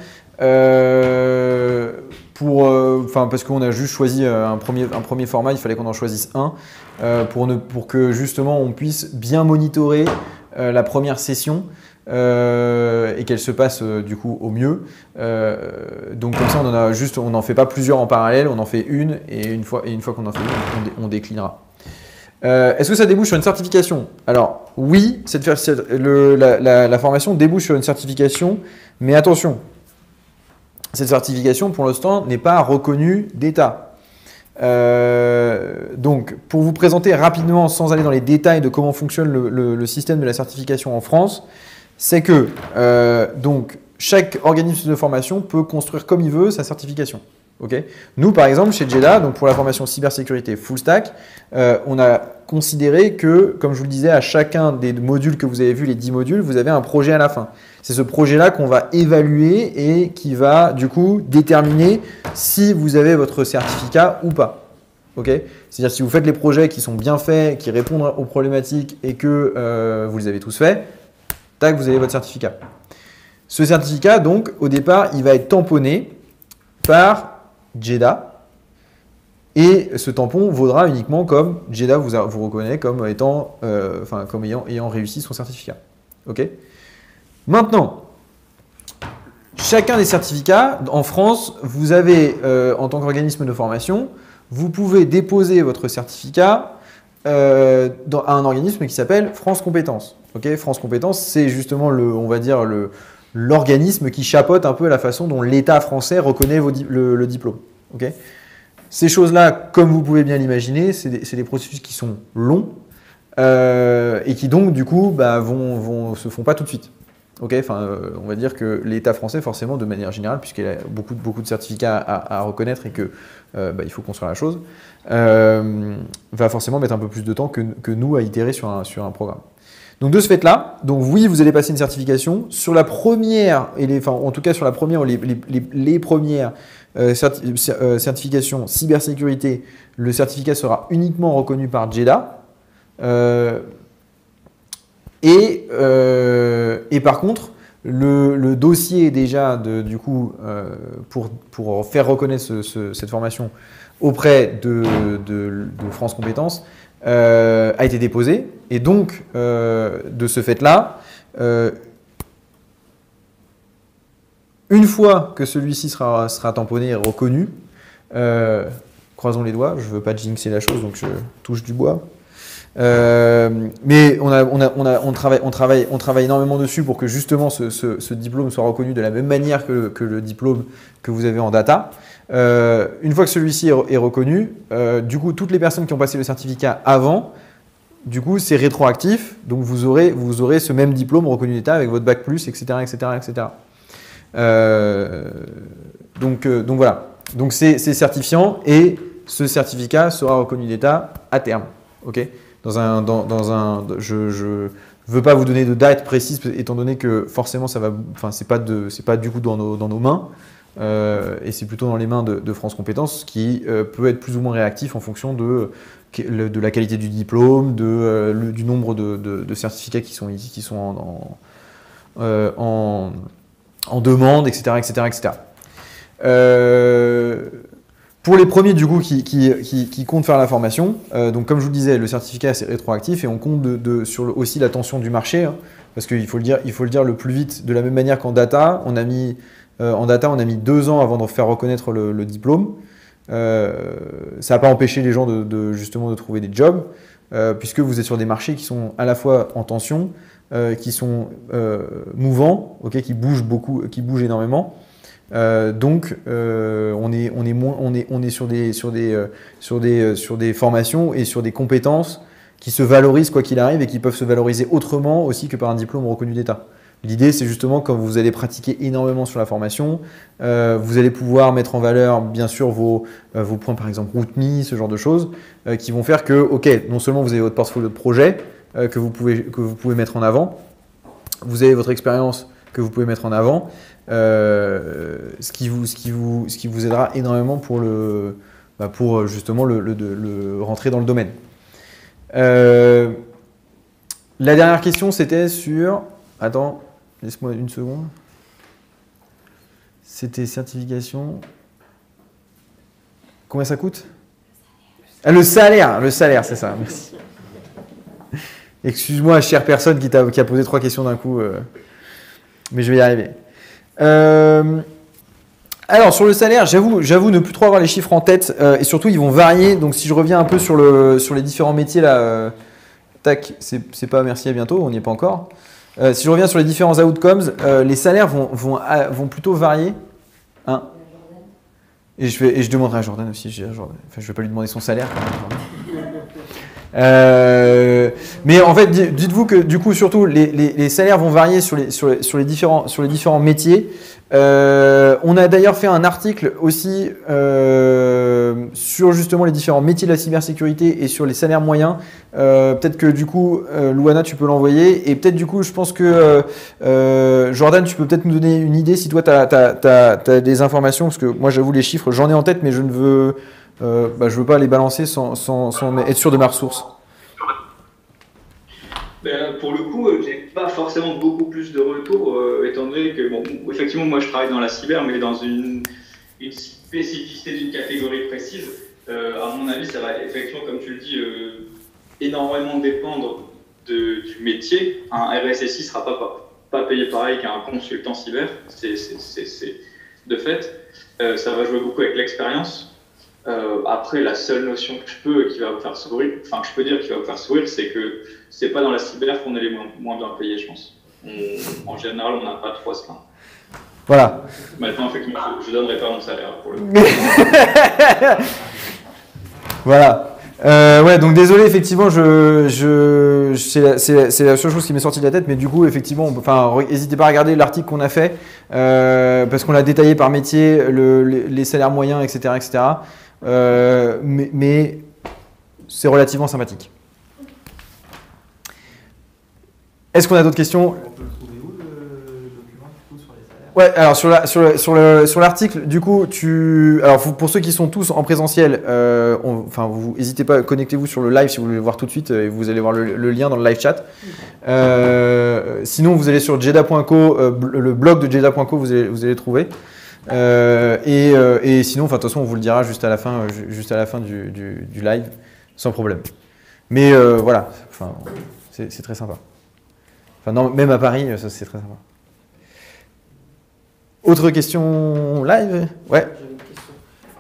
pour, euh, parce qu'on a juste choisi euh, un premier, un premier format, il fallait qu'on en choisisse un euh, pour, ne, pour que justement on puisse bien monitorer la première session et qu'elle se passe du coup au mieux. donc comme ça on en a juste, on n'en fait pas plusieurs en parallèle, on en fait une et une fois, et une fois qu'on en fait une, on, déclinera. Est-ce que ça débouche sur une certification? Alors oui, la formation débouche sur une certification, mais attention, cette certification, pour l'instant, n'est pas reconnue d'État. Euh, donc, pour vous présenter rapidement, sans aller dans les détails de comment fonctionne le, système de la certification en France, c'est que euh, chaque organisme de formation peut construire comme il veut sa certification. Nous, par exemple, chez JEDA, donc pour la formation cybersécurité full stack, euh, on a considéré que, comme je vous le disais, à chacun des modules que vous avez vus, les 10 modules, vous avez un projet à la fin. C'est ce projet-là qu'on va évaluer et qui va du coup déterminer si vous avez votre certificat ou pas. C'est-à-dire si vous faites les projets qui sont bien faits, qui répondent aux problématiques et que euh, vous les avez tous faits, tac, vous avez votre certificat. Ce certificat, donc, au départ, il va être tamponné par Jeddah. Et ce tampon vaudra uniquement comme Jeddah vous, vous reconnaît comme étant, euh, comme ayant, ayant, réussi son certificat. Ok? Maintenant, chacun des certificats, en France, vous avez, euh, en tant qu'organisme de formation, vous pouvez déposer votre certificat euh, dans, à un organisme qui s'appelle France Compétences. Ok? France Compétences, c'est justement le, on va dire le, l'organisme qui chapeaute un peu la façon dont l'État français reconnaît le, diplôme. Ces choses-là, comme vous pouvez bien l'imaginer, c'est des, processus qui sont longs euh, et qui donc, du coup, bah, vont, se font pas tout de suite. enfin, euh, on va dire que l'État français, forcément, de manière générale, puisqu'il a beaucoup, de certificats à, reconnaître et qu'il euh, bah, faut construire la chose, va forcément mettre un peu plus de temps que, que nous à itérer sur un programme. Donc de ce fait-là, donc oui, vous allez passer une certification. Sur la première, en tout cas sur la première, les, premières euh, euh, certifications cybersécurité, le certificat sera uniquement reconnu par JEDA. Euh, et, et, par contre, le, dossier déjà du coup pour, pour, faire reconnaître cette formation auprès de, France Compétences a été déposé. Et donc, de ce fait-là, une fois que celui-ci sera, tamponné et reconnu, croisons les doigts, je ne veux pas jinxer la chose, donc je touche du bois. Euh, mais on, travaille, énormément dessus pour que justement ce, diplôme soit reconnu de la même manière que, le diplôme que vous avez en data. Euh, une fois que celui-ci est, reconnu, euh, du coup, toutes les personnes qui ont passé le certificat avant, du coup, c'est rétroactif. Donc, vous aurez, ce même diplôme reconnu d'État avec votre bac plus, etc., etc., etc. donc, donc voilà. Donc, c'est certifiant et ce certificat sera reconnu d'État à terme. ok? Je ne veux pas vous donner de date précise, étant donné que forcément, ça va, enfin, c'est pas de, c'est pas du coup dans nos mains, euh, et c'est plutôt dans les mains de, France Compétences, qui euh, peut être plus ou moins réactif en fonction de, la qualité du diplôme, de, euh, du nombre de, certificats qui sont, qui sont en, demande, etc., etc., etc. Pour les premiers du coup qui, qui, comptent faire la formation, donc comme je vous le disais, le certificat c'est rétroactif et on compte sur aussi la tension du marché, hein, parce qu'il faut, le dire, il faut le dire le plus vite, de la même manière qu'en data, on a mis, en data on a mis deux ans avant de faire reconnaître le, diplôme. Euh, ça n'a pas empêché les gens de, justement de trouver des jobs, puisque vous êtes sur des marchés qui sont à la fois en tension, qui sont mouvants, qui bougent beaucoup, qui bougent énormément. Euh, donc, euh, on, est, euh, sur, des, sur des formations et sur des compétences qui se valorisent quoi qu'il arrive et qui peuvent se valoriser autrement aussi que par un diplôme reconnu d'État. L'idée, c'est justement quand vous allez pratiquer énormément sur la formation, vous allez pouvoir mettre en valeur, bien sûr, vos, vos points, par exemple, RootMe, ce genre de choses, qui vont faire que, OK, non seulement vous avez votre portfolio de projets que, vous pouvez, que vous pouvez mettre en avant, vous avez votre expérience que vous pouvez mettre en avant, euh, ce, qui vous, ce, qui vous, ce qui vous aidera énormément pour, le, bah, pour euh, justement le, rentrer dans le domaine. Euh, la dernière question, c'était sur... Attends, laisse-moi une seconde. C'était certification. Combien ça coûte? Ah, Le salaire, le salaire, c'est ça, merci. Excuse-moi, chère personne qui, a, posé trois questions d'un coup, mais je vais y arriver. Euh, alors sur le salaire, j'avoue, j'avoue ne plus trop avoir les chiffres en tête euh, et surtout ils vont varier. Donc si je reviens un peu sur, sur les différents métiers là, euh, tac, c'est pas merci à bientôt, on n'y est pas encore. Si je reviens sur les différents outcomes, les salaires vont, vont, vont plutôt varier. Hein et, je vais, et je demanderai à Jordan aussi. Je, enfin, je vais pas lui demander son salaire. Euh, mais en fait, dites-vous que du coup, surtout, les, les, salaires vont varier sur les, sur les, sur les, différents, sur les différents métiers. Euh, on a d'ailleurs fait un article aussi euh, sur justement les différents métiers de la cybersécurité et sur les salaires moyens. peut-être que du coup, Louana, tu peux l'envoyer. Et peut-être du coup, je pense que Jordan, tu peux peut-être nous donner une idée si toi, tu as, des informations. Parce que moi, j'avoue, les chiffres, j'en ai en tête, mais je ne veux euh, bah, veux pas les balancer sans, être sûr de ma ressource. Ben, pour le coup, euh, j'ai pas forcément beaucoup plus de retours, euh, étant donné que, bon, effectivement, moi je travaille dans la cyber, mais dans une, une spécificité d'une catégorie précise. à mon avis, ça va effectivement, comme tu le dis, énormément dépendre de, du métier. Un RSSI ne sera pas, pas, pas, payé pareil qu'un consultant cyber, c'est de fait. ça va jouer beaucoup avec l'expérience. Euh, après, la seule notion que je peux qui va vous faire sourire, enfin, je peux dire qui va vous faire sourire, c'est que c'est pas dans la cyber qu'on est les moins, bien payés, je pense. en général, on n'a pas trop à se plaindre. Voilà. Maintenant, effectivement, je, ne donnerai pas mon salaire pour le coup. voilà. Euh, ouais, donc désolé, effectivement, je, je, c'est la, seule chose qui m'est sortie de la tête, mais du coup, effectivement, enfin, n'hésitez pas à regarder l'article qu'on a fait, euh, parce qu'on l'a détaillé par métier, le, les, salaires moyens, etc., etc. Euh, mais, c'est relativement sympathique. Est-ce qu'on a d'autres questions? Ouais, alors sur la, sur sur le, sur l'article, du coup, tu, alors pour ceux qui sont tous en présentiel, euh, enfin, vous n'hésitez pas, connectez-vous sur le live si vous voulez voir tout de suite, et vous allez voir le, lien dans le live chat. Euh, sinon, vous allez sur jeda.co, le blog de jeda.co, vous allez, vous allez trouver. Et, sinon, de toute façon, on vous le dira juste à la fin, juste à la fin du, live, sans problème. Mais voilà, enfin, c'est très sympa. Enfin, non, même à Paris, ça c'est très sympa. Autre question live? Ouais.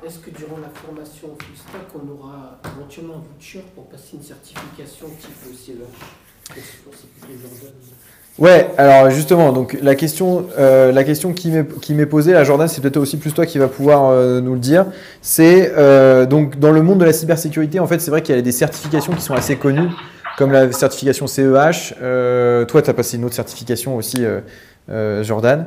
Est-ce que durant la formation full stack, on aura éventuellement un voucher pour passer une certification type CEH Ouais, alors justement, donc la question, euh, la question qui m'est posée, la Jordan, c'est peut-être aussi plus toi qui va pouvoir euh, nous le dire. C'est euh, donc dans le monde de la cybersécurité, en fait, c'est vrai qu'il y a des certifications qui sont assez connues, comme la certification CEH. toi, tu as passé une autre certification aussi, Jordan.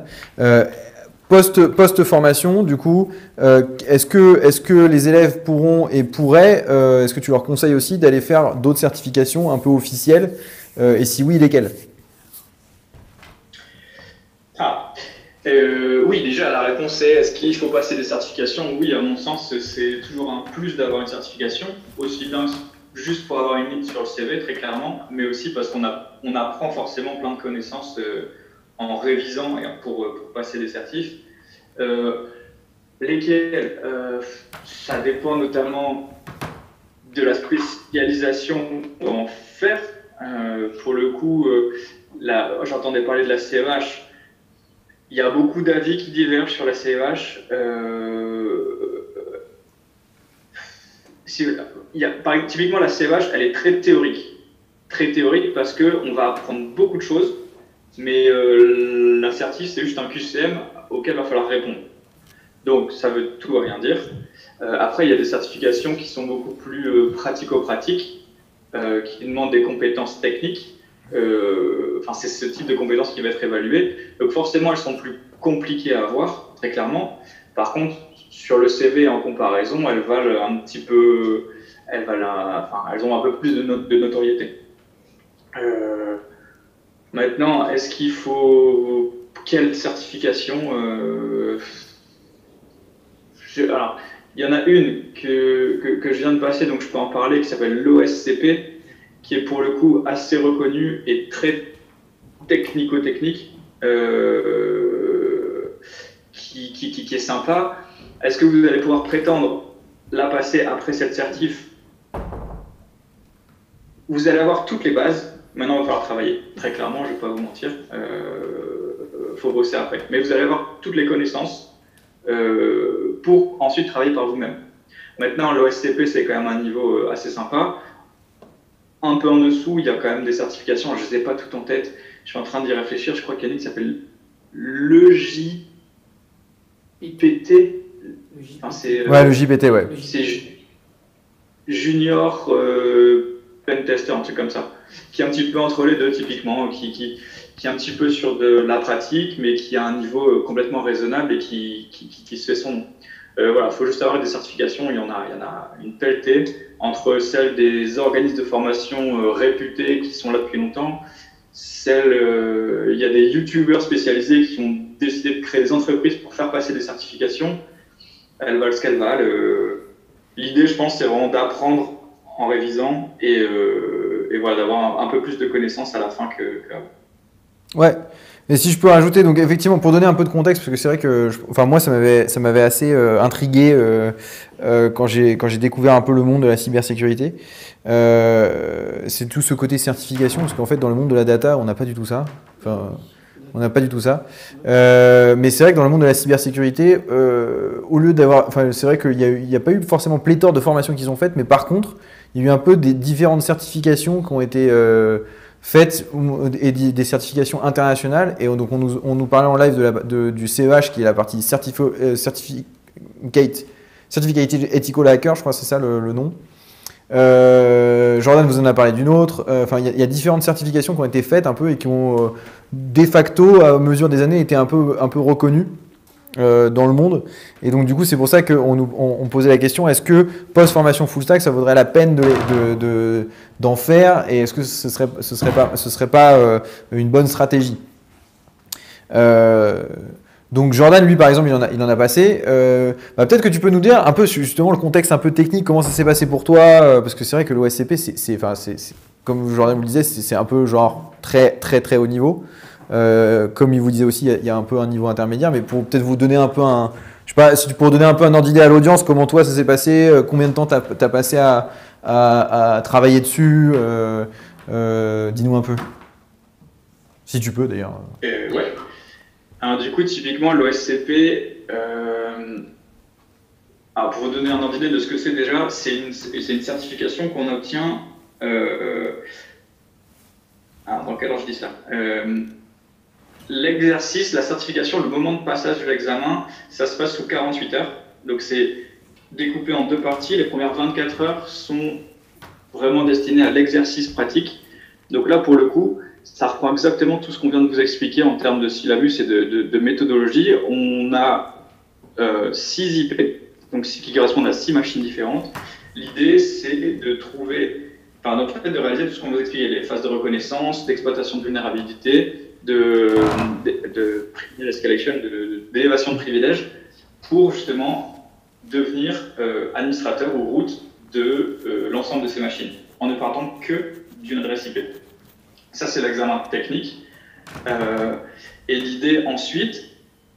Post, formation, du coup, euh, est-ce que, est que les élèves pourront et pourraient, euh, est-ce que tu leur conseilles aussi d'aller faire d'autres certifications un peu officielles? Euh, Et si oui, lesquelles ah, Oui, déjà, la réponse est est-ce qu'il faut passer des certifications? Oui, à mon sens, c'est toujours un plus d'avoir une certification, aussi bien juste pour avoir une ligne sur le CV, très clairement, mais aussi parce qu'on on apprend forcément plein de connaissances en révisant et pour, pour passer des certifs. Euh, lesquels euh, Ça dépend notamment de la spécialisation en faire. Euh, pour le coup, j'entendais parler de la CEH. Il y a beaucoup d'avis qui divergent sur la CEH. Par, typiquement, la CEH, elle est très théorique. Très théorique parce qu'on va apprendre beaucoup de choses mais euh, l'assertif, c'est juste un QCM auquel il va falloir répondre. Donc, ça veut tout et rien dire. Euh, après, il y a des certifications qui sont beaucoup plus euh, pratico-pratiques, qui demandent des compétences techniques. Enfin, c'est ce type de compétences qui va être évalué. Donc, forcément, elles sont plus compliquées à avoir, très clairement. Par contre, sur le CV, en comparaison, elles valent un petit peu. Elles, valent enfin, elles ont un peu plus de, notoriété. Maintenant, est-ce qu'il faut quelle certification euh, Alors, il y en a une que, que, je viens de passer, donc je peux en parler, qui s'appelle l'OSCP, qui est pour le coup assez reconnue et très technico-technique, euh, qui, qui, qui, est sympa. Est-ce que vous allez pouvoir prétendre la passer après cette certif? Vous allez avoir toutes les bases, Maintenant, il va falloir travailler. Très clairement, je ne vais pas vous mentir. Il euh, faut bosser après. Mais vous allez avoir toutes les connaissances euh, pour ensuite travailler par vous-même. Maintenant, l'OSCP, c'est quand même un niveau assez sympa. Un peu en dessous, il y a quand même des certifications. Je ne sais pas tout en tête. Je suis en train d'y réfléchir. Je crois qu'il y a une qui s'appelle le JPT. ouais, le JPT, ouais. C'est Junior Pen Tester, un truc comme ça qui est un petit peu entre les deux typiquement, qui, qui, qui, est un petit peu sur de la pratique, mais qui a un niveau euh, complètement raisonnable et qui, qui se fait son nom. Euh, voilà, il faut juste avoir des certifications, il y en a, il y en a une pelletée entre celles des organismes de formation euh, réputés qui sont là depuis longtemps, celles, il y a des youtubeurs spécialisés qui ont décidé de créer des entreprises pour faire passer des certifications. Elles valent ce qu'elles valent. L'idée, je pense, c'est vraiment d'apprendre en révisant et et voilà, d'avoir un, peu plus de connaissances à la fin que, Ouais. Et si je peux rajouter, donc effectivement, pour donner un peu de contexte, parce que c'est vrai que, enfin moi, ça m'avait, ça m'avait assez euh, intrigué euh, euh, quand j'ai quand j'ai découvert un peu le monde de la cybersécurité. c'est tout ce côté certification, parce qu'en fait, dans le monde de la data, on n'a pas du tout ça. Enfin, on n'a pas du tout ça. mais c'est vrai que dans le monde de la cybersécurité, au lieu d'avoir, enfin, c'est vrai qu'il n'y a, a, pas eu forcément pléthore de formations qui sont faites, mais par contre, il y a eu un peu des différentes certifications qui ont été euh, faites et des certifications internationales. Et donc, on nous, on nous parlait en live de la, du CEH, qui est la partie euh, certificate, Ethical Hacker, je crois que c'est ça le, nom. Euh, Jordan vous en a parlé d'une autre. Enfin, il y, a différentes certifications qui ont été faites un peu et qui ont de facto, à mesure des années, été un peu, un peu reconnues. Euh, dans le monde. Et donc, du coup, c'est pour ça qu'on on, posait la question est-ce que post-formation full stack, ça vaudrait la peine d'en de, de, faire Et est-ce que ce serait, ce serait pas, ce serait pas euh, une bonne stratégie? Euh, donc Jordan, lui, par exemple, il en a, il en a passé. Bah, peut-être que tu peux nous dire un peu justement le contexte un peu technique, comment ça s'est passé pour toi, parce que c'est vrai que l'OSCP, c'est, comme Jordan vous le disait, c'est un peu genre très très très haut niveau. Euh, comme il vous disait aussi, il y, a un peu un niveau intermédiaire, mais pour peut-être vous donner un peu un, Je sais pas, si tu donner un peu un ordre d'idée à l'audience, comment toi ça s'est passé, combien de temps tu as, passé à, travailler dessus Dis-nous un peu. Si tu peux d'ailleurs. ouais. Alors du coup, typiquement, l'OSCP, alors pour vous donner un ordre d'idée de ce que c'est déjà, c'est une, certification qu'on obtient alors, dans quel ordre je dis ça? Euh, L'exercice, la certification, le moment de passage de l'examen, ça se passe sous 48 heures. Donc c'est découpé en deux parties. Les premières 24 heures sont vraiment destinées à l'exercice pratique. Donc là, pour le coup, ça reprend exactement tout ce qu'on vient de vous expliquer en termes de syllabus et de, méthodologie. On a 6 euh, IP, donc qui correspondent à 6 machines différentes. L'idée, c'est de trouver enfin, notre fait de réaliser tout ce qu'on vous expliquer, les phases de reconnaissance, d'exploitation de vulnérabilité, de, de, de d'élévation de, privilèges, pour justement devenir euh, administrateur ou route de euh, l'ensemble de ces machines, en ne partant que d'une adresse IP. Ça, c'est l'examen technique. Euh, et l'idée ensuite,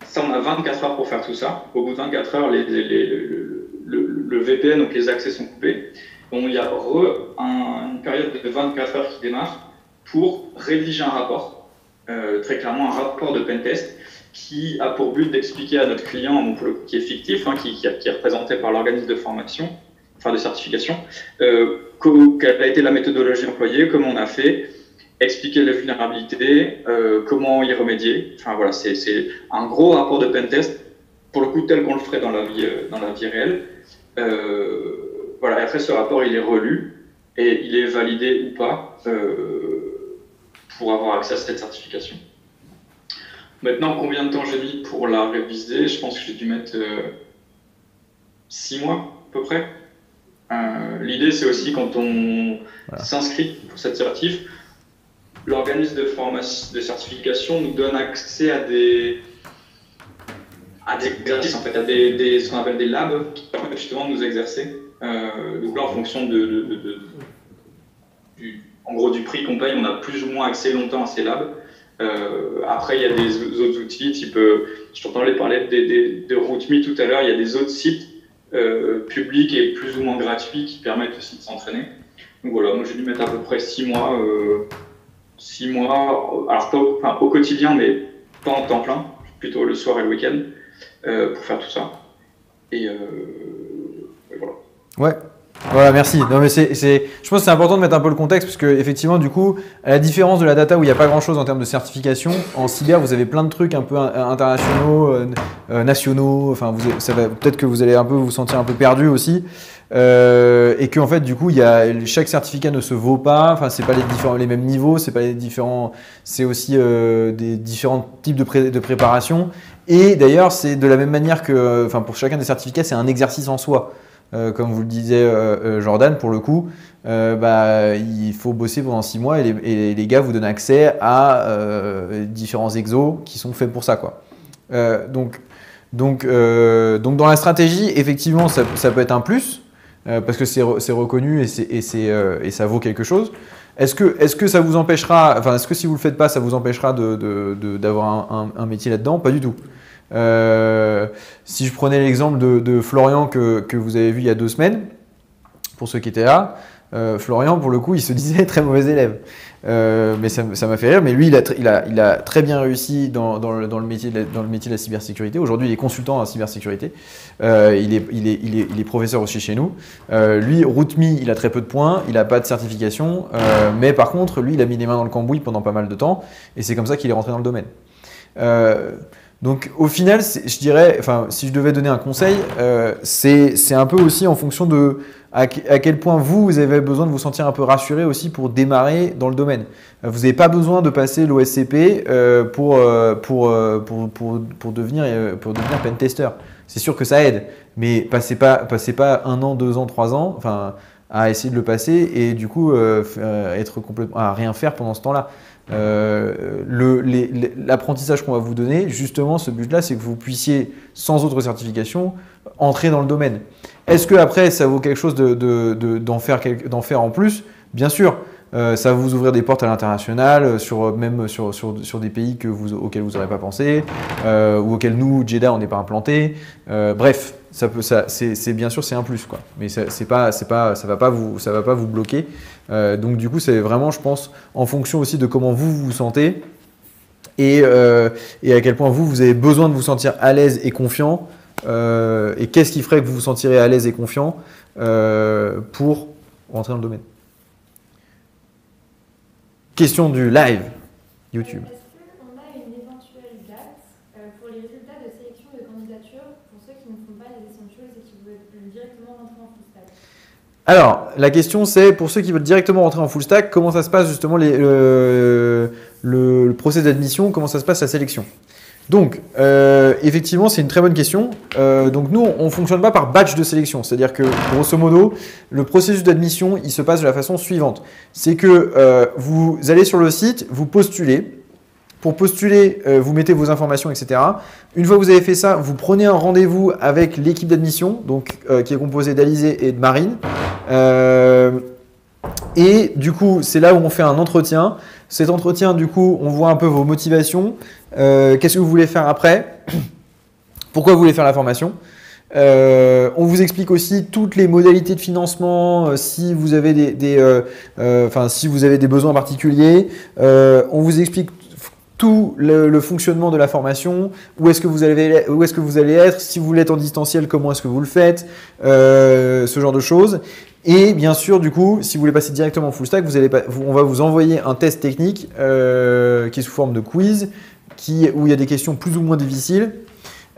ça, on a 24 heures pour faire tout ça. Au bout de 24 heures, les, le, VPN, donc les accès sont coupés. Donc il y a une période de 24 heures qui démarre pour rédiger un rapport, euh, très clairement un rapport de pentest qui a pour but d'expliquer à notre client, qui est fictif, hein, qui, est représenté par l'organisme de formation, enfin de certification, euh, quelle a été la méthodologie employée, comment on a fait, expliquer les vulnérabilités, euh, comment y remédier. Enfin voilà, c'est un gros rapport de pentest, pour le coup tel qu'on le ferait dans la vie, dans la vie réelle. Voilà, après ce rapport, il est relu et il est validé ou pas pour avoir accès à cette certification. Maintenant, combien de temps j'ai mis pour la réviser Je pense que j'ai dû mettre 6 euh, mois à peu près. Euh, l'idée, c'est aussi quand on s'inscrit pour cette certif, l'organisme de, formation, de certification nous donne accès à des, à des exercices, en fait, à des, ce qu'on appelle des labs qui permettent justement de nous exercer. Euh, donc là, en fonction de, du, en gros, du prix qu'on paye, on a plus ou moins accès longtemps à ces labs. Euh, après, il y a des autres outils, type, euh, je t'entendais parler de RootMe tout à l'heure, il y a des autres sites publics et plus ou moins gratuits qui permettent aussi de s'entraîner. Donc voilà, moi j'ai dû mettre à peu près 6 mois, 6 mois, alors pas au, quotidien, mais pas en temps plein, plutôt le soir et le week-end, pour faire tout ça. Et, et voilà. Ouais. Voilà, merci. Non, mais c'est, je pense que c'est important de mettre un peu le contexte parce que effectivement, du coup, à la différence de la data où il n'y a pas grand-chose en termes de certification, en cyber, vous avez plein de trucs un peu internationaux, euh, euh, nationaux. Enfin, vous, peut-être que vous allez un peu vous sentir un peu perdu aussi. Euh, et qu'en fait, du coup, y a, chaque certificat ne se vaut pas. Enfin, c'est pas les différents, les mêmes niveaux, c'est pas les différents, c'est aussi des différents types de, de préparation. Et d'ailleurs, c'est de la même manière que, enfin, pour chacun des certificats, c'est un exercice en soi. Euh, comme vous le disait euh, euh, Jordan, pour le coup, bah, il faut bosser pendant six mois et les, gars vous donnent accès à différents exos qui sont faits pour ça. Quoi. donc, donc, donc dans la stratégie, effectivement, ça, peut être un plus, parce que c'est reconnu et, et, ça vaut quelque chose. Est-ce que, est que ça vous empêchera, enfin, est-ce que si vous ne le faites pas, ça vous empêchera d'avoir de, un, métier là-dedans? Pas du tout. Euh, si je prenais l'exemple de, Florian que, vous avez vu il y a deux semaines, pour ceux qui étaient là, euh, Florian, pour le coup, il se disait très mauvais élève. Euh, mais ça m'a fait rire. Mais lui, il a, très bien réussi dans, le, métier dans le métier de la cybersécurité. Aujourd'hui, il est consultant en cybersécurité. Il, est, professeur aussi chez nous. Lui, RootMe, il a très peu de points. Il n'a pas de certification. mais par contre, lui, il a mis les mains dans le cambouis pendant pas mal de temps. Et c'est comme ça qu'il est rentré dans le domaine. Donc au final, je dirais, enfin, si je devais donner un conseil, euh, c'est un peu aussi en fonction de à, quel point vous, vous avez besoin de vous sentir un peu rassuré aussi pour démarrer dans le domaine. Euh, vous n'avez pas besoin de passer l'OSCP euh, pour, pour, pour, pour, pour, devenir, pour devenir pentester. C'est sûr que ça aide, mais passez pas, passez pas un an, deux ans, trois ans enfin, à essayer de le passer et du coup être complètement à rien faire pendant ce temps-là. Euh, l'apprentissage qu'on va vous donner, justement, ce but-là, c'est que vous puissiez, sans autre certification, entrer dans le domaine. Est-ce que après, ça vaut quelque chose d'en de, de, faire, en plus? Bien sûr. ça va vous ouvrir des portes à l'international, sur, même sur, des pays que vous, auxquels vous n'aurez pas pensé, ou auxquels nous, Jeddah, on n'est pas implanté. bref, ça peut, c'est bien sûr c'est un plus quoi, mais c'est pas, c'est pas, ça va pas vous, ça va pas vous bloquer. Donc du coup, c'est vraiment, je pense, en fonction aussi de comment vous vous sentez et, et à quel point vous, vous avez besoin de vous sentir à l'aise et confiant euh, et qu'est-ce qui ferait que vous vous sentirez à l'aise et confiant euh, pour rentrer dans le domaine Question du live YouTube. Est-ce qu'on a une éventuelle date euh, pour les résultats de sélection de candidature pour ceux qui ne font pas les essentials et qui veulent directement rentrer en full stack alors, la question c'est, pour ceux qui veulent directement rentrer en full stack, comment ça se passe justement le, le procès d'admission, comment ça se passe la sélection? Donc, euh, effectivement, c'est une très bonne question. Euh, donc, nous, on ne fonctionne pas par batch de sélection. C'est-à-dire que, grosso modo, le processus d'admission, il se passe de la façon suivante. C'est que euh, vous allez sur le site, vous postulez. Pour postuler, vous mettez vos informations, etc. Une fois que vous avez fait ça, vous prenez un rendez-vous avec l'équipe d'admission, donc qui est composée d'Alizé et de Marine. et du coup, c'est là où on fait un entretien. Cet entretien, du coup, on voit un peu vos motivations. Euh, qu'est-ce que vous voulez faire après? Pourquoi vous voulez faire la formation? Euh, on vous explique aussi toutes les modalités de financement, euh, si vous avez des, si vous avez des besoins particuliers. on vous explique tout le, fonctionnement de la formation, où est-ce que vous allez, être, si vous l'êtes en distanciel, comment est-ce que vous le faites, ce genre de choses. Et bien sûr, du coup, si vous voulez passer directement en full stack, on va vous envoyer un test technique euh, qui est sous forme de quiz, qui, où il y a des questions plus ou moins difficiles.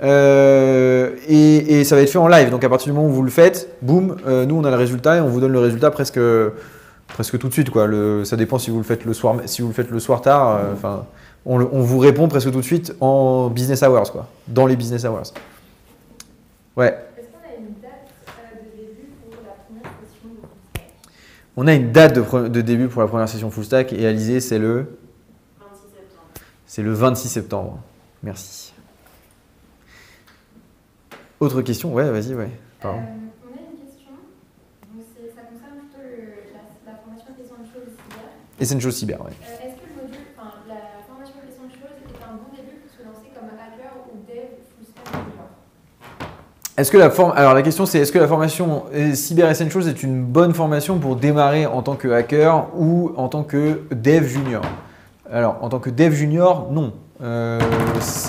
Euh, et, ça va être fait en live. Donc à partir du moment où vous le faites, boum, euh, nous on a le résultat et on vous donne le résultat presque, tout de suite. Ça dépend si vous le faites le soir, si vous le faites le soir tard. On, on, vous répond presque tout de suite en business hours, quoi, dans les business hours. Ouais. On a une date de, début pour la première session full stack et Alizé, c'est le 26 septembre. C'est le 26 septembre. Merci. Autre question? Ouais, vas-y, ouais. Euh, on a une question. Donc ça concerne plutôt la, la, formation Essential Cyber. Essential Cyber, oui. Euh, est-ce que le module, enfin, la formation Essential est un bon début pour se lancer comme hacker ou dev full stack est-ce que la alors la question c'est est-ce que la formation Cyber Essentials est une bonne formation pour démarrer en tant que hacker ou en tant que dev junior? Alors en tant que dev junior, non. Euh,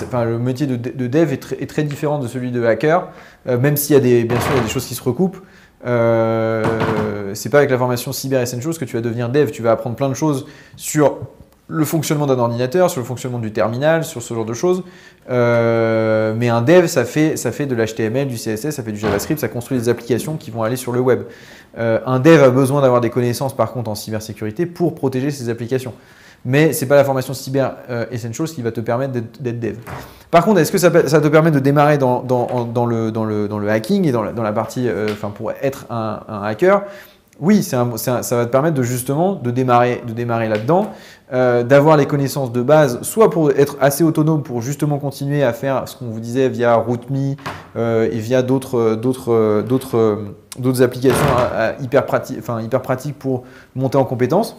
enfin, le métier de, dev est très, différent de celui de hacker, euh, même s'il y a des, bien sûr des choses qui se recoupent. Euh, c'est pas avec la formation Cyber Essentials que tu vas devenir dev, tu vas apprendre plein de choses sur le fonctionnement d'un ordinateur, sur le fonctionnement du terminal, sur ce genre de choses. Euh, mais un dev, ça fait, de l'HTML, du CSS, ça fait du JavaScript, ça construit des applications qui vont aller sur le web. Euh, un dev a besoin d'avoir des connaissances par contre en cybersécurité pour protéger ses applications. Mais ce n'est pas la formation Cyber euh, Essentials qui va te permettre d'être dev. Par contre, est-ce que ça, te permet de démarrer dans, le, hacking et dans la, partie, enfin pour être un, hacker? Oui, ça va te permettre de justement de démarrer là-dedans, euh, d'avoir les connaissances de base, soit pour être assez autonome pour justement continuer à faire ce qu'on vous disait via RootMe euh, et via d'autres applications hyper, pratiques, pour monter en compétences.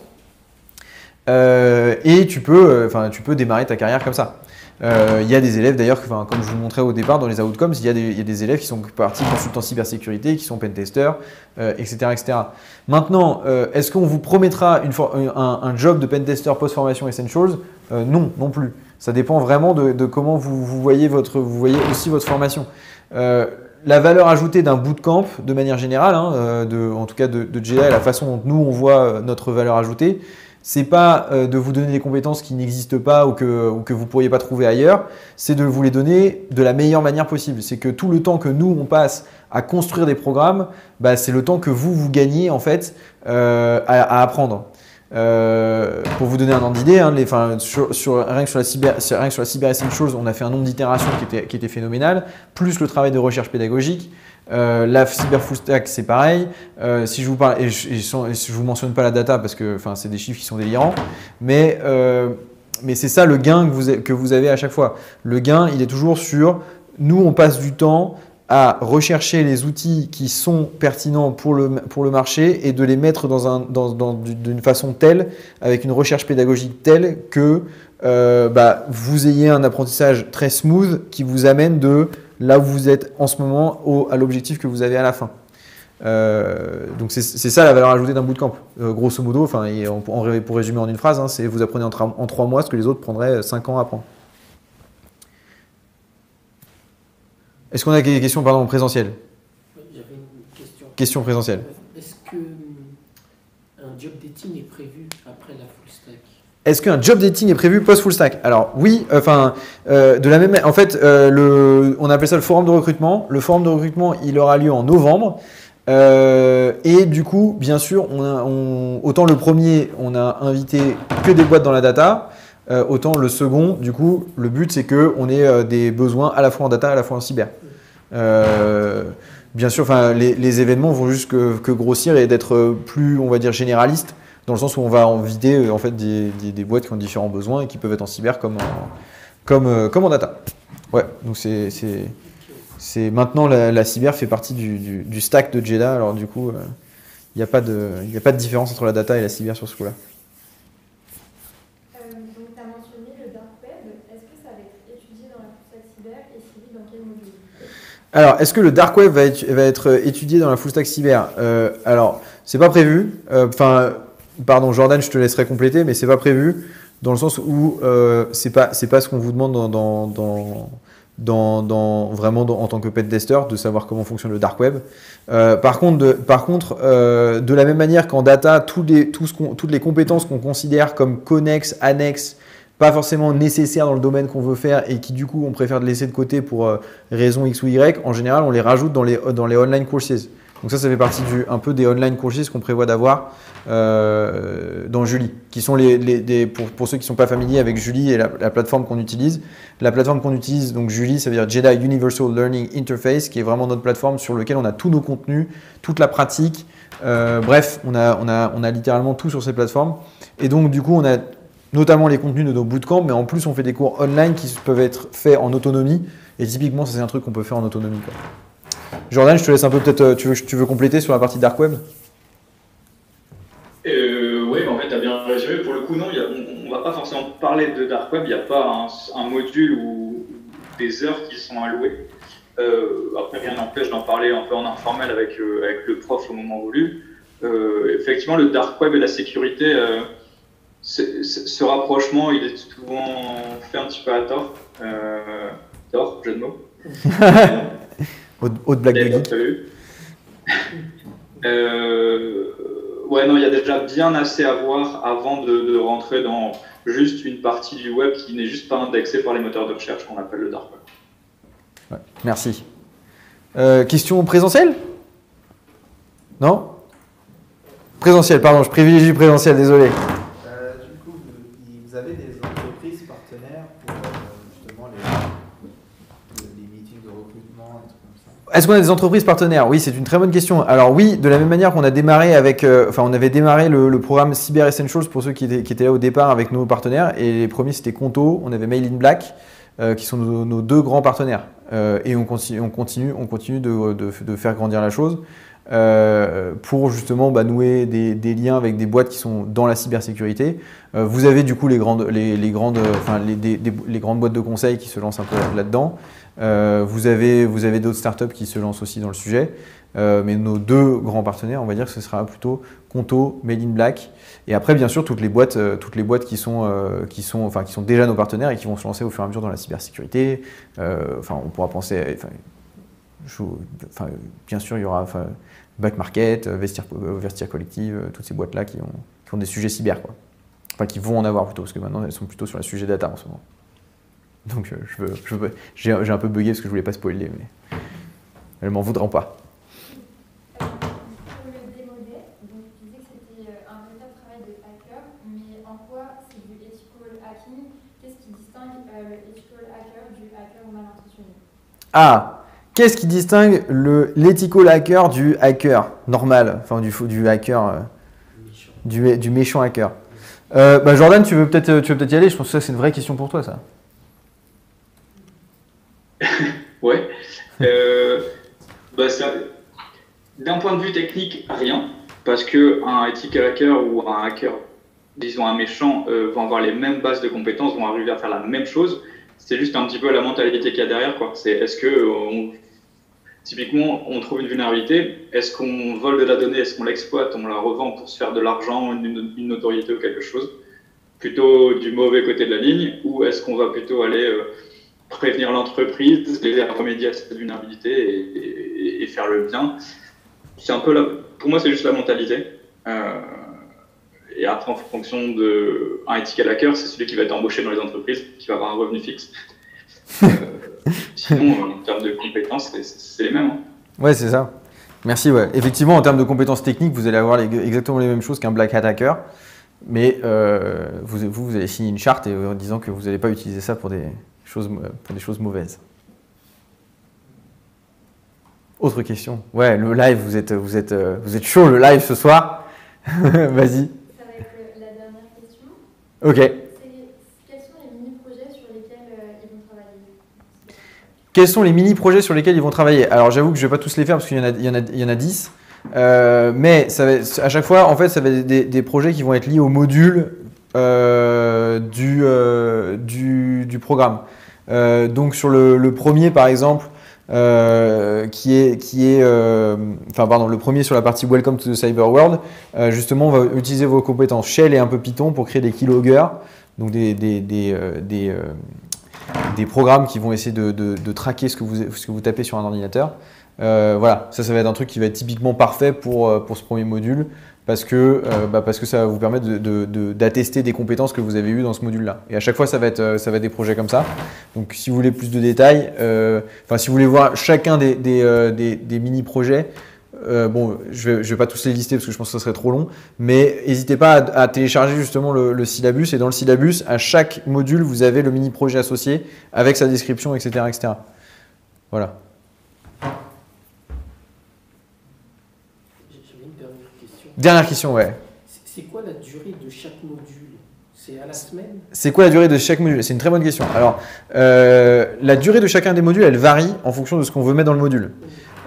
Euh, et tu peux démarrer ta carrière comme ça. Euh, il y a des élèves d'ailleurs, comme je vous montrais au départ dans les outcomes, il y, a des, élèves qui sont partis consultants cybersécurité, qui sont pentesters, euh, etc., etc. Maintenant, euh, est-ce qu'on vous promettra un, job de pentester post-formation Essentials? Non, non plus. Ça dépend vraiment de, comment vous, voyez votre, vous voyez aussi votre formation. la valeur ajoutée d'un bootcamp, de manière générale, hein, en tout cas de, de JDA, la façon dont nous on voit notre valeur ajoutée, c'est pas euh, de vous donner des compétences qui n'existent pas ou que, ou que vous pourriez pas trouver ailleurs, c'est de vous les donner de la meilleure manière possible. C'est que tout le temps que nous, on passe à construire des programmes, bah, c'est le temps que vous, vous gagnez en fait euh, à, apprendre. Euh, pour vous donner un ordre d'idée, hein, sur, sur, rien, que sur la cyber, rien que sur la cyber essentials, on a fait un nombre d'itérations qui était, qui était phénoménal, plus le travail de recherche pédagogique. Euh, la cyber stack, c'est pareil. Euh, si je vous parle, je, vous mentionne pas la data parce que, enfin, c'est des chiffres qui sont délirants, mais euh, mais c'est ça le gain que vous, que vous avez à chaque fois. Le gain, il est toujours sur nous, on passe du temps à rechercher les outils qui sont pertinents pour le, pour le marché et de les mettre dans un, dans, d'une façon telle, avec une recherche pédagogique telle que bah, vous ayez un apprentissage très smooth qui vous amène de là où vous êtes en ce moment au, à l'objectif que vous avez à la fin. Euh, donc c'est, ça la valeur ajoutée d'un bootcamp. Euh, grosso modo, enfin, pour résumer en une phrase, hein, c'est vous apprenez en, trois mois ce que les autres prendraient cinq ans à apprendre. Est-ce qu'on a des questions pardon, en présentiel J'avais une question. Question présentielle. Est-ce que hum, un job dating est prévu après la Est-ce qu'un job dating est prévu post full stack? Alors oui, enfin euh, de la même, en fait, euh, on appelle ça le forum de recrutement. Le forum de recrutement, il aura lieu en novembre. Euh, et du coup, bien sûr, autant le premier, on a invité que des boîtes dans la data. Euh, autant le second, du coup, le but c'est que on ait euh, des besoins à la fois en data, à la fois en cyber. Euh, bien sûr, les, événements vont juste que, que grossir et d'être plus, on va dire, généralistes, dans le sens où on va inviter en fait des, des, des, boîtes qui ont différents besoins et qui peuvent être en cyber comme en, comme, comme en data. Ouais, donc c'est c'est maintenant la, la, cyber fait partie du, du, du, stack de JEDA, alors du coup, il n'y a pas de il a pas de différence entre la data et la cyber sur ce coup-là. Alors, est-ce que le dark web va être, va être, étudié dans la full stack cyber? Euh, Alors, c'est pas prévu. Enfin, euh, pardon, Jordan, je te laisserai compléter, mais c'est pas prévu dans le sens où euh, c'est pas c'est pas ce qu'on vous demande dans, dans, dans, dans, vraiment en tant que pet tester de savoir comment fonctionne le dark web. Euh, par contre, de, par contre, euh, de la même manière qu'en data, les, toutes les compétences qu'on considère comme connexes, annexes, pas forcément nécessaires dans le domaine qu'on veut faire et qui du coup on préfère de laisser de côté pour euh, raison X ou Y, en général on les rajoute dans les, dans les online courses. Donc ça, ça fait partie du, un peu des online courses qu'on prévoit d'avoir euh, dans Julie, qui sont les, pour, ceux qui ne sont pas familiers avec Julie et la, la plateforme qu'on utilise. La plateforme qu'on utilise, donc Julie, ça veut dire Jedi Universal Learning Interface, qui est vraiment notre plateforme sur laquelle on a tous nos contenus, toute la pratique. Euh, bref, on a, on, a, on a littéralement tout sur ces plateformes. Et donc du coup, on a notamment les contenus de nos bootcamps, mais en plus on fait des cours online qui peuvent être faits en autonomie. Et typiquement, ça c'est un truc qu'on peut faire en autonomie. Jordan, je te laisse un peu peut-être, tu veux, tu veux compléter sur la partie dark web? Euh, Oui, en fait, tu as bien résumé. Pour le coup, non, y a, on ne va pas forcément parler de dark web, il n'y a pas un, un, module ou des heures qui sont allouées. Euh, après, rien n'empêche d'en parler un peu en informel avec, euh, avec le prof au moment voulu. Euh, effectivement, le dark web et la sécurité ce rapprochement, il est souvent fait un petit peu à tort. Euh, tort, jeu de mots. Haute blague de geek. euh, ouais, non, il y a déjà bien assez à voir avant de, de, rentrer dans juste une partie du web qui n'est juste pas indexée par les moteurs de recherche qu'on appelle le dark web. Ouais, merci. Euh, question présentielle? Non? Présentiel, pardon, je privilégie présentiel, désolé. vous avez des entreprises partenaires pour justement les, les meetings de recrutement et tout comme ça Est-ce qu'on a des entreprises partenaires? Oui, c'est une très bonne question. Alors oui, de la même manière qu'on a démarré avec, euh, enfin on avait démarré le, programme Cyber Essentials pour ceux qui étaient, là au départ avec nos partenaires. Et les premiers c'était Conto, on avait Mail in Black, euh, qui sont nos, deux grands partenaires. Euh, et on continue, on continue, on continue de, faire grandir la chose. Pour justement bah, nouer des, liens avec des boîtes qui sont dans la cybersécurité. Vous avez du coup les grandes, les, grandes, enfin les, des, les, grandes boîtes de conseil qui se lancent un peu là-dedans. Euh, vous avez, vous avez d'autres startups qui se lancent aussi dans le sujet. Euh, mais nos deux grands partenaires, on va dire que ce sera plutôt Conto, Made in Black. Et après, bien sûr, toutes les boîtes, toutes les boîtes qui sont, déjà nos partenaires et qui vont se lancer au fur et à mesure dans la cybersécurité. enfin, on pourra penser, bien sûr, il y aura, Back Market, Vestiaire, Collective, toutes ces boîtes-là qui ont, qui ont des sujets cyber, quoi. Enfin, qui vont en avoir plutôt, parce que maintenant elles sont plutôt sur les sujets data en ce moment. Donc euh, je veux, je veux, j'ai, j'ai un peu bugué parce que je voulais pas spoiler, mais elles m'en voudront pas. Pour le démodé, donc tu disais que c'était un véritable travail de hacker, mais en quoi c'est du ethical hacking? Qu'est-ce qui distingue euh, le ethical hacker du hacker mal intentionné Ah Qu'est-ce qui distingue le l'ethical hacker du hacker normal, enfin du, du hacker, euh, du, du, méchant hacker euh, bah Jordan, tu veux peut-être tu veux peut-être y aller? Je pense que ça c'est une vraie question pour toi, ça. Ouais. Bah, d'un point de vue technique, rien. Parce qu'un ethical hacker ou un hacker, disons un méchant, vont avoir les mêmes bases de compétences, vont arriver à faire la même chose. C'est juste un petit peu la mentalité qu'il y a derrière. Quoi. C'est, est-ce que Typiquement, on trouve une vulnérabilité. Est-ce qu'on vole de la donnée Est-ce qu'on l'exploite On la revend pour se faire de l'argent, une, notoriété ou quelque chose Plutôt du mauvais côté de la ligne Ou est-ce qu'on va plutôt aller euh, prévenir l'entreprise, à remédier à cette vulnérabilité et, faire le bien C'est un peu la, Pour moi, c'est juste la mentalité. Euh, et après, en fonction de un ethical hacker, c'est celui qui va être embauché dans les entreprises, qui va avoir un revenu fixe. Euh, sinon, en termes de compétences, c'est les mêmes. Hein. Ouais, c'est ça. Merci. Ouais. Effectivement, en termes de compétences techniques, vous allez avoir exactement les mêmes choses qu'un black hat hacker. Mais euh, vous, vous, vous, allez signer une charte en disant que vous n'allez pas utiliser ça pour des choses, pour des choses mauvaises. Autre question. Ouais, le live, vous êtes, vous êtes, vous êtes chaud le live ce soir. Vas-y. Ça va être la dernière question. Ok. Quels sont les mini-projets sur lesquels ils vont travailler? Alors j'avoue que je ne vais pas tous les faire parce qu'il y, en a, il y, en a, il y en a 10. Euh, mais ça va à chaque fois, en fait, ça va être des, projets qui vont être liés au module euh, du, euh, du, du, programme. Donc sur le, premier, par exemple, qui est, qui est enfin pardon, le premier sur la partie Welcome to the Cyber World, justement, on va utiliser vos compétences Shell et un peu Python pour créer des keyloggers, donc des, des, des, des programmes qui vont essayer de, traquer ce que, vous, ce que vous tapez sur un ordinateur. Euh, voilà, ça, ça va être un truc qui va être typiquement parfait pour, euh, pour ce premier module parce que, euh, bah, parce que ça va vous permettre d'attester des compétences que vous avez eues dans ce module-là. Et à chaque fois, ça va, être, ça va être des projets comme ça. Donc, si vous voulez plus de détails, enfin, si vous voulez voir chacun des, mini-projets, euh, bon, je ne vais, pas tous les lister parce que je pense que ce serait trop long, mais n'hésitez pas à, télécharger justement le, syllabus. Et dans le syllabus, à chaque module, vous avez le mini-projet associé avec sa description, etc. etc. Voilà. une dernière question. Ouais. C'est quoi la durée de chaque module? C'est à la semaine? C'est quoi la durée de chaque module? C'est une très bonne question. Alors, euh, la durée de chacun des modules, elle varie en fonction de ce qu'on veut mettre dans le module.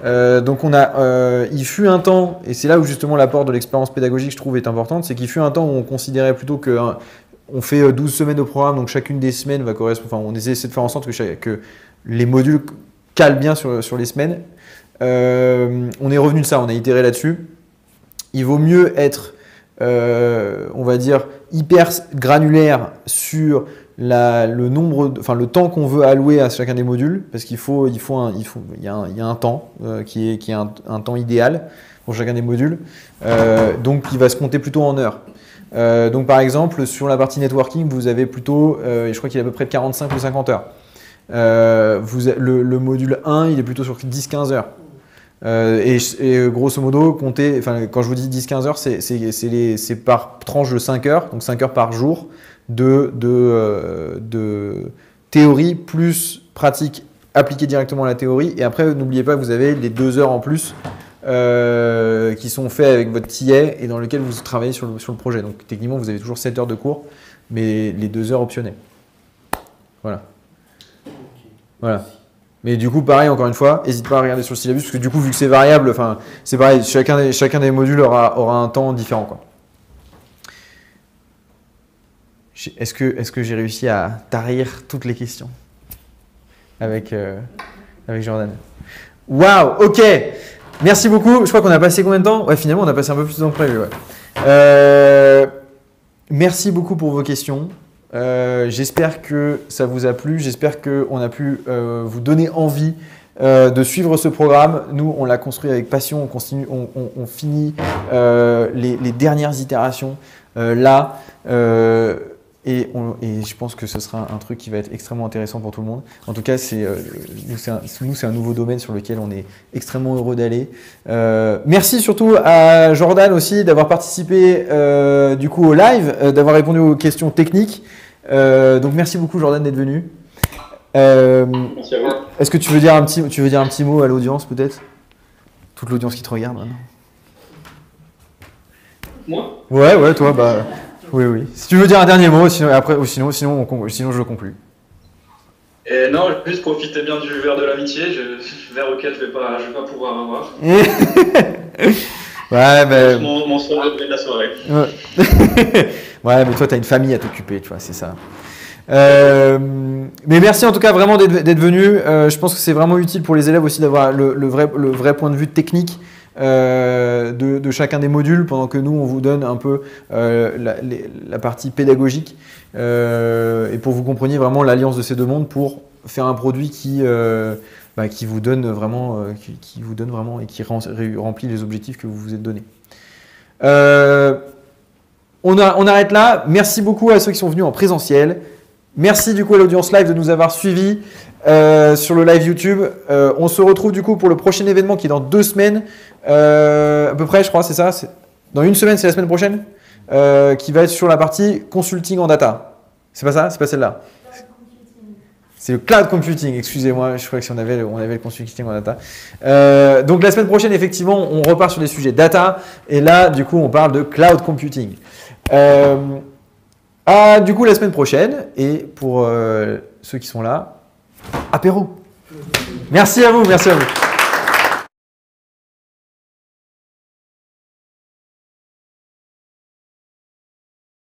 Euh, donc on a, euh, il fut un temps, et c'est là où justement l'apport de l'expérience pédagogique je trouve est importante, c'est qu'il fut un temps où on considérait plutôt que hein, on fait 12 euh, semaines de programme, donc chacune des semaines va correspondre, enfin on essaie de faire en sorte que, que les modules calent bien sur, sur les semaines. on est revenu de ça, on a itéré là-dessus. Il vaut mieux être, on va dire, hyper granulaire sur le nombre, enfin le temps qu'on veut allouer à chacun des modules, parce qu'il faut, il faut, il il y a un, temps euh, qui est, qui est un, temps idéal pour chacun des modules, euh, donc il va se compter plutôt en heures. Euh, donc par exemple sur la partie networking, vous avez plutôt, je crois qu'il est à peu près de 45 ou 50 heures. Vous, le, module 1, il est plutôt sur 10-15 heures. Et, et, grosso modo, compter, enfin, quand je vous dis 10-15 heures, c'est par tranche de 5 heures, donc 5 heures par jour de, de, euh, de théorie plus pratique appliquée directement à la théorie. Et après, n'oubliez pas que vous avez les deux heures en plus euh, qui sont faits avec votre TA et dans lequel vous travaillez sur le, sur le projet. Donc techniquement, vous avez toujours 7 heures de cours, mais les deux heures optionnelles. Voilà. Voilà. Mais du coup, pareil, encore une fois, n'hésite pas à regarder sur le syllabus, parce que du coup, vu que c'est variable, enfin, c'est pareil, chacun des, chacun des modules aura, aura un temps différent. Est-ce que, est que j'ai réussi à tarir toutes les questions avec, euh, avec Jordan? Waouh, ok Merci beaucoup. Je crois qu'on a passé combien de temps? Ouais, finalement, on a passé un peu plus de temps que prévu. Euh, merci beaucoup pour vos questions. Euh, j'espère que ça vous a plu. J'espère qu'on a pu vous donner envie de suivre ce programme. Nous, on l'a construit avec passion. On, continue, on, finit les, les, dernières itérations là. Et, je pense que ce sera un truc qui va être extrêmement intéressant pour tout le monde. En tout cas, c'est, euh, nous, c'est un, nouveau domaine sur lequel on est extrêmement heureux d'aller. Euh, merci surtout à Jordan aussi d'avoir participé euh, du coup au live, d'avoir répondu aux questions techniques. donc merci beaucoup Jordan d'être venu. merci à vous. Est-ce que tu veux dire un petit, tu veux dire un petit mot à l'audience peut-être? Toute l'audience qui te regarde. Moi? Ouais, ouais, toi, bah. Oui, oui. Si tu veux dire un dernier mot, sinon, après, ou sinon, sinon, sinon je conclue. Et non, juste profitez bien du verre de l'amitié, verre auquel je vais pas, je vais pas pouvoir avoir. ouais, mais... Mon, mon de la soirée. ouais, mais toi, tu as une famille à t'occuper, tu vois, c'est ça. Euh, mais merci en tout cas vraiment d'être venu. Euh, je pense que c'est vraiment utile pour les élèves aussi d'avoir le, vrai, le vrai point de vue technique euh, de, chacun des modules pendant que nous on vous donne un peu la, partie pédagogique et pour vous compreniez vraiment l'alliance de ces deux mondes pour faire un produit qui, bah, qui vous donne vraiment qui, vous donne vraiment et qui remplit les objectifs que vous vous êtes donnés. on, on arrête là. Merci beaucoup à ceux qui sont venus en présentiel. Merci du coup à l'audience live de nous avoir suivis euh, sur le live YouTube. Euh, on se retrouve du coup pour le prochain événement qui est dans deux semaines, euh, à peu près, je crois, c'est ça. Dans une semaine, c'est la semaine prochaine, qui va être sur la partie consulting en data. C'est pas ça C'est pas celle-là c'est le cloud computing, excusez-moi, je crois que si on avait, on avait le consulting en data. donc la semaine prochaine, effectivement, on repart sur des sujets data, et là, du coup, on parle de cloud computing. Ah, du coup, la semaine prochaine, et pour euh, ceux qui sont là, apéro. Merci à vous, merci à vous.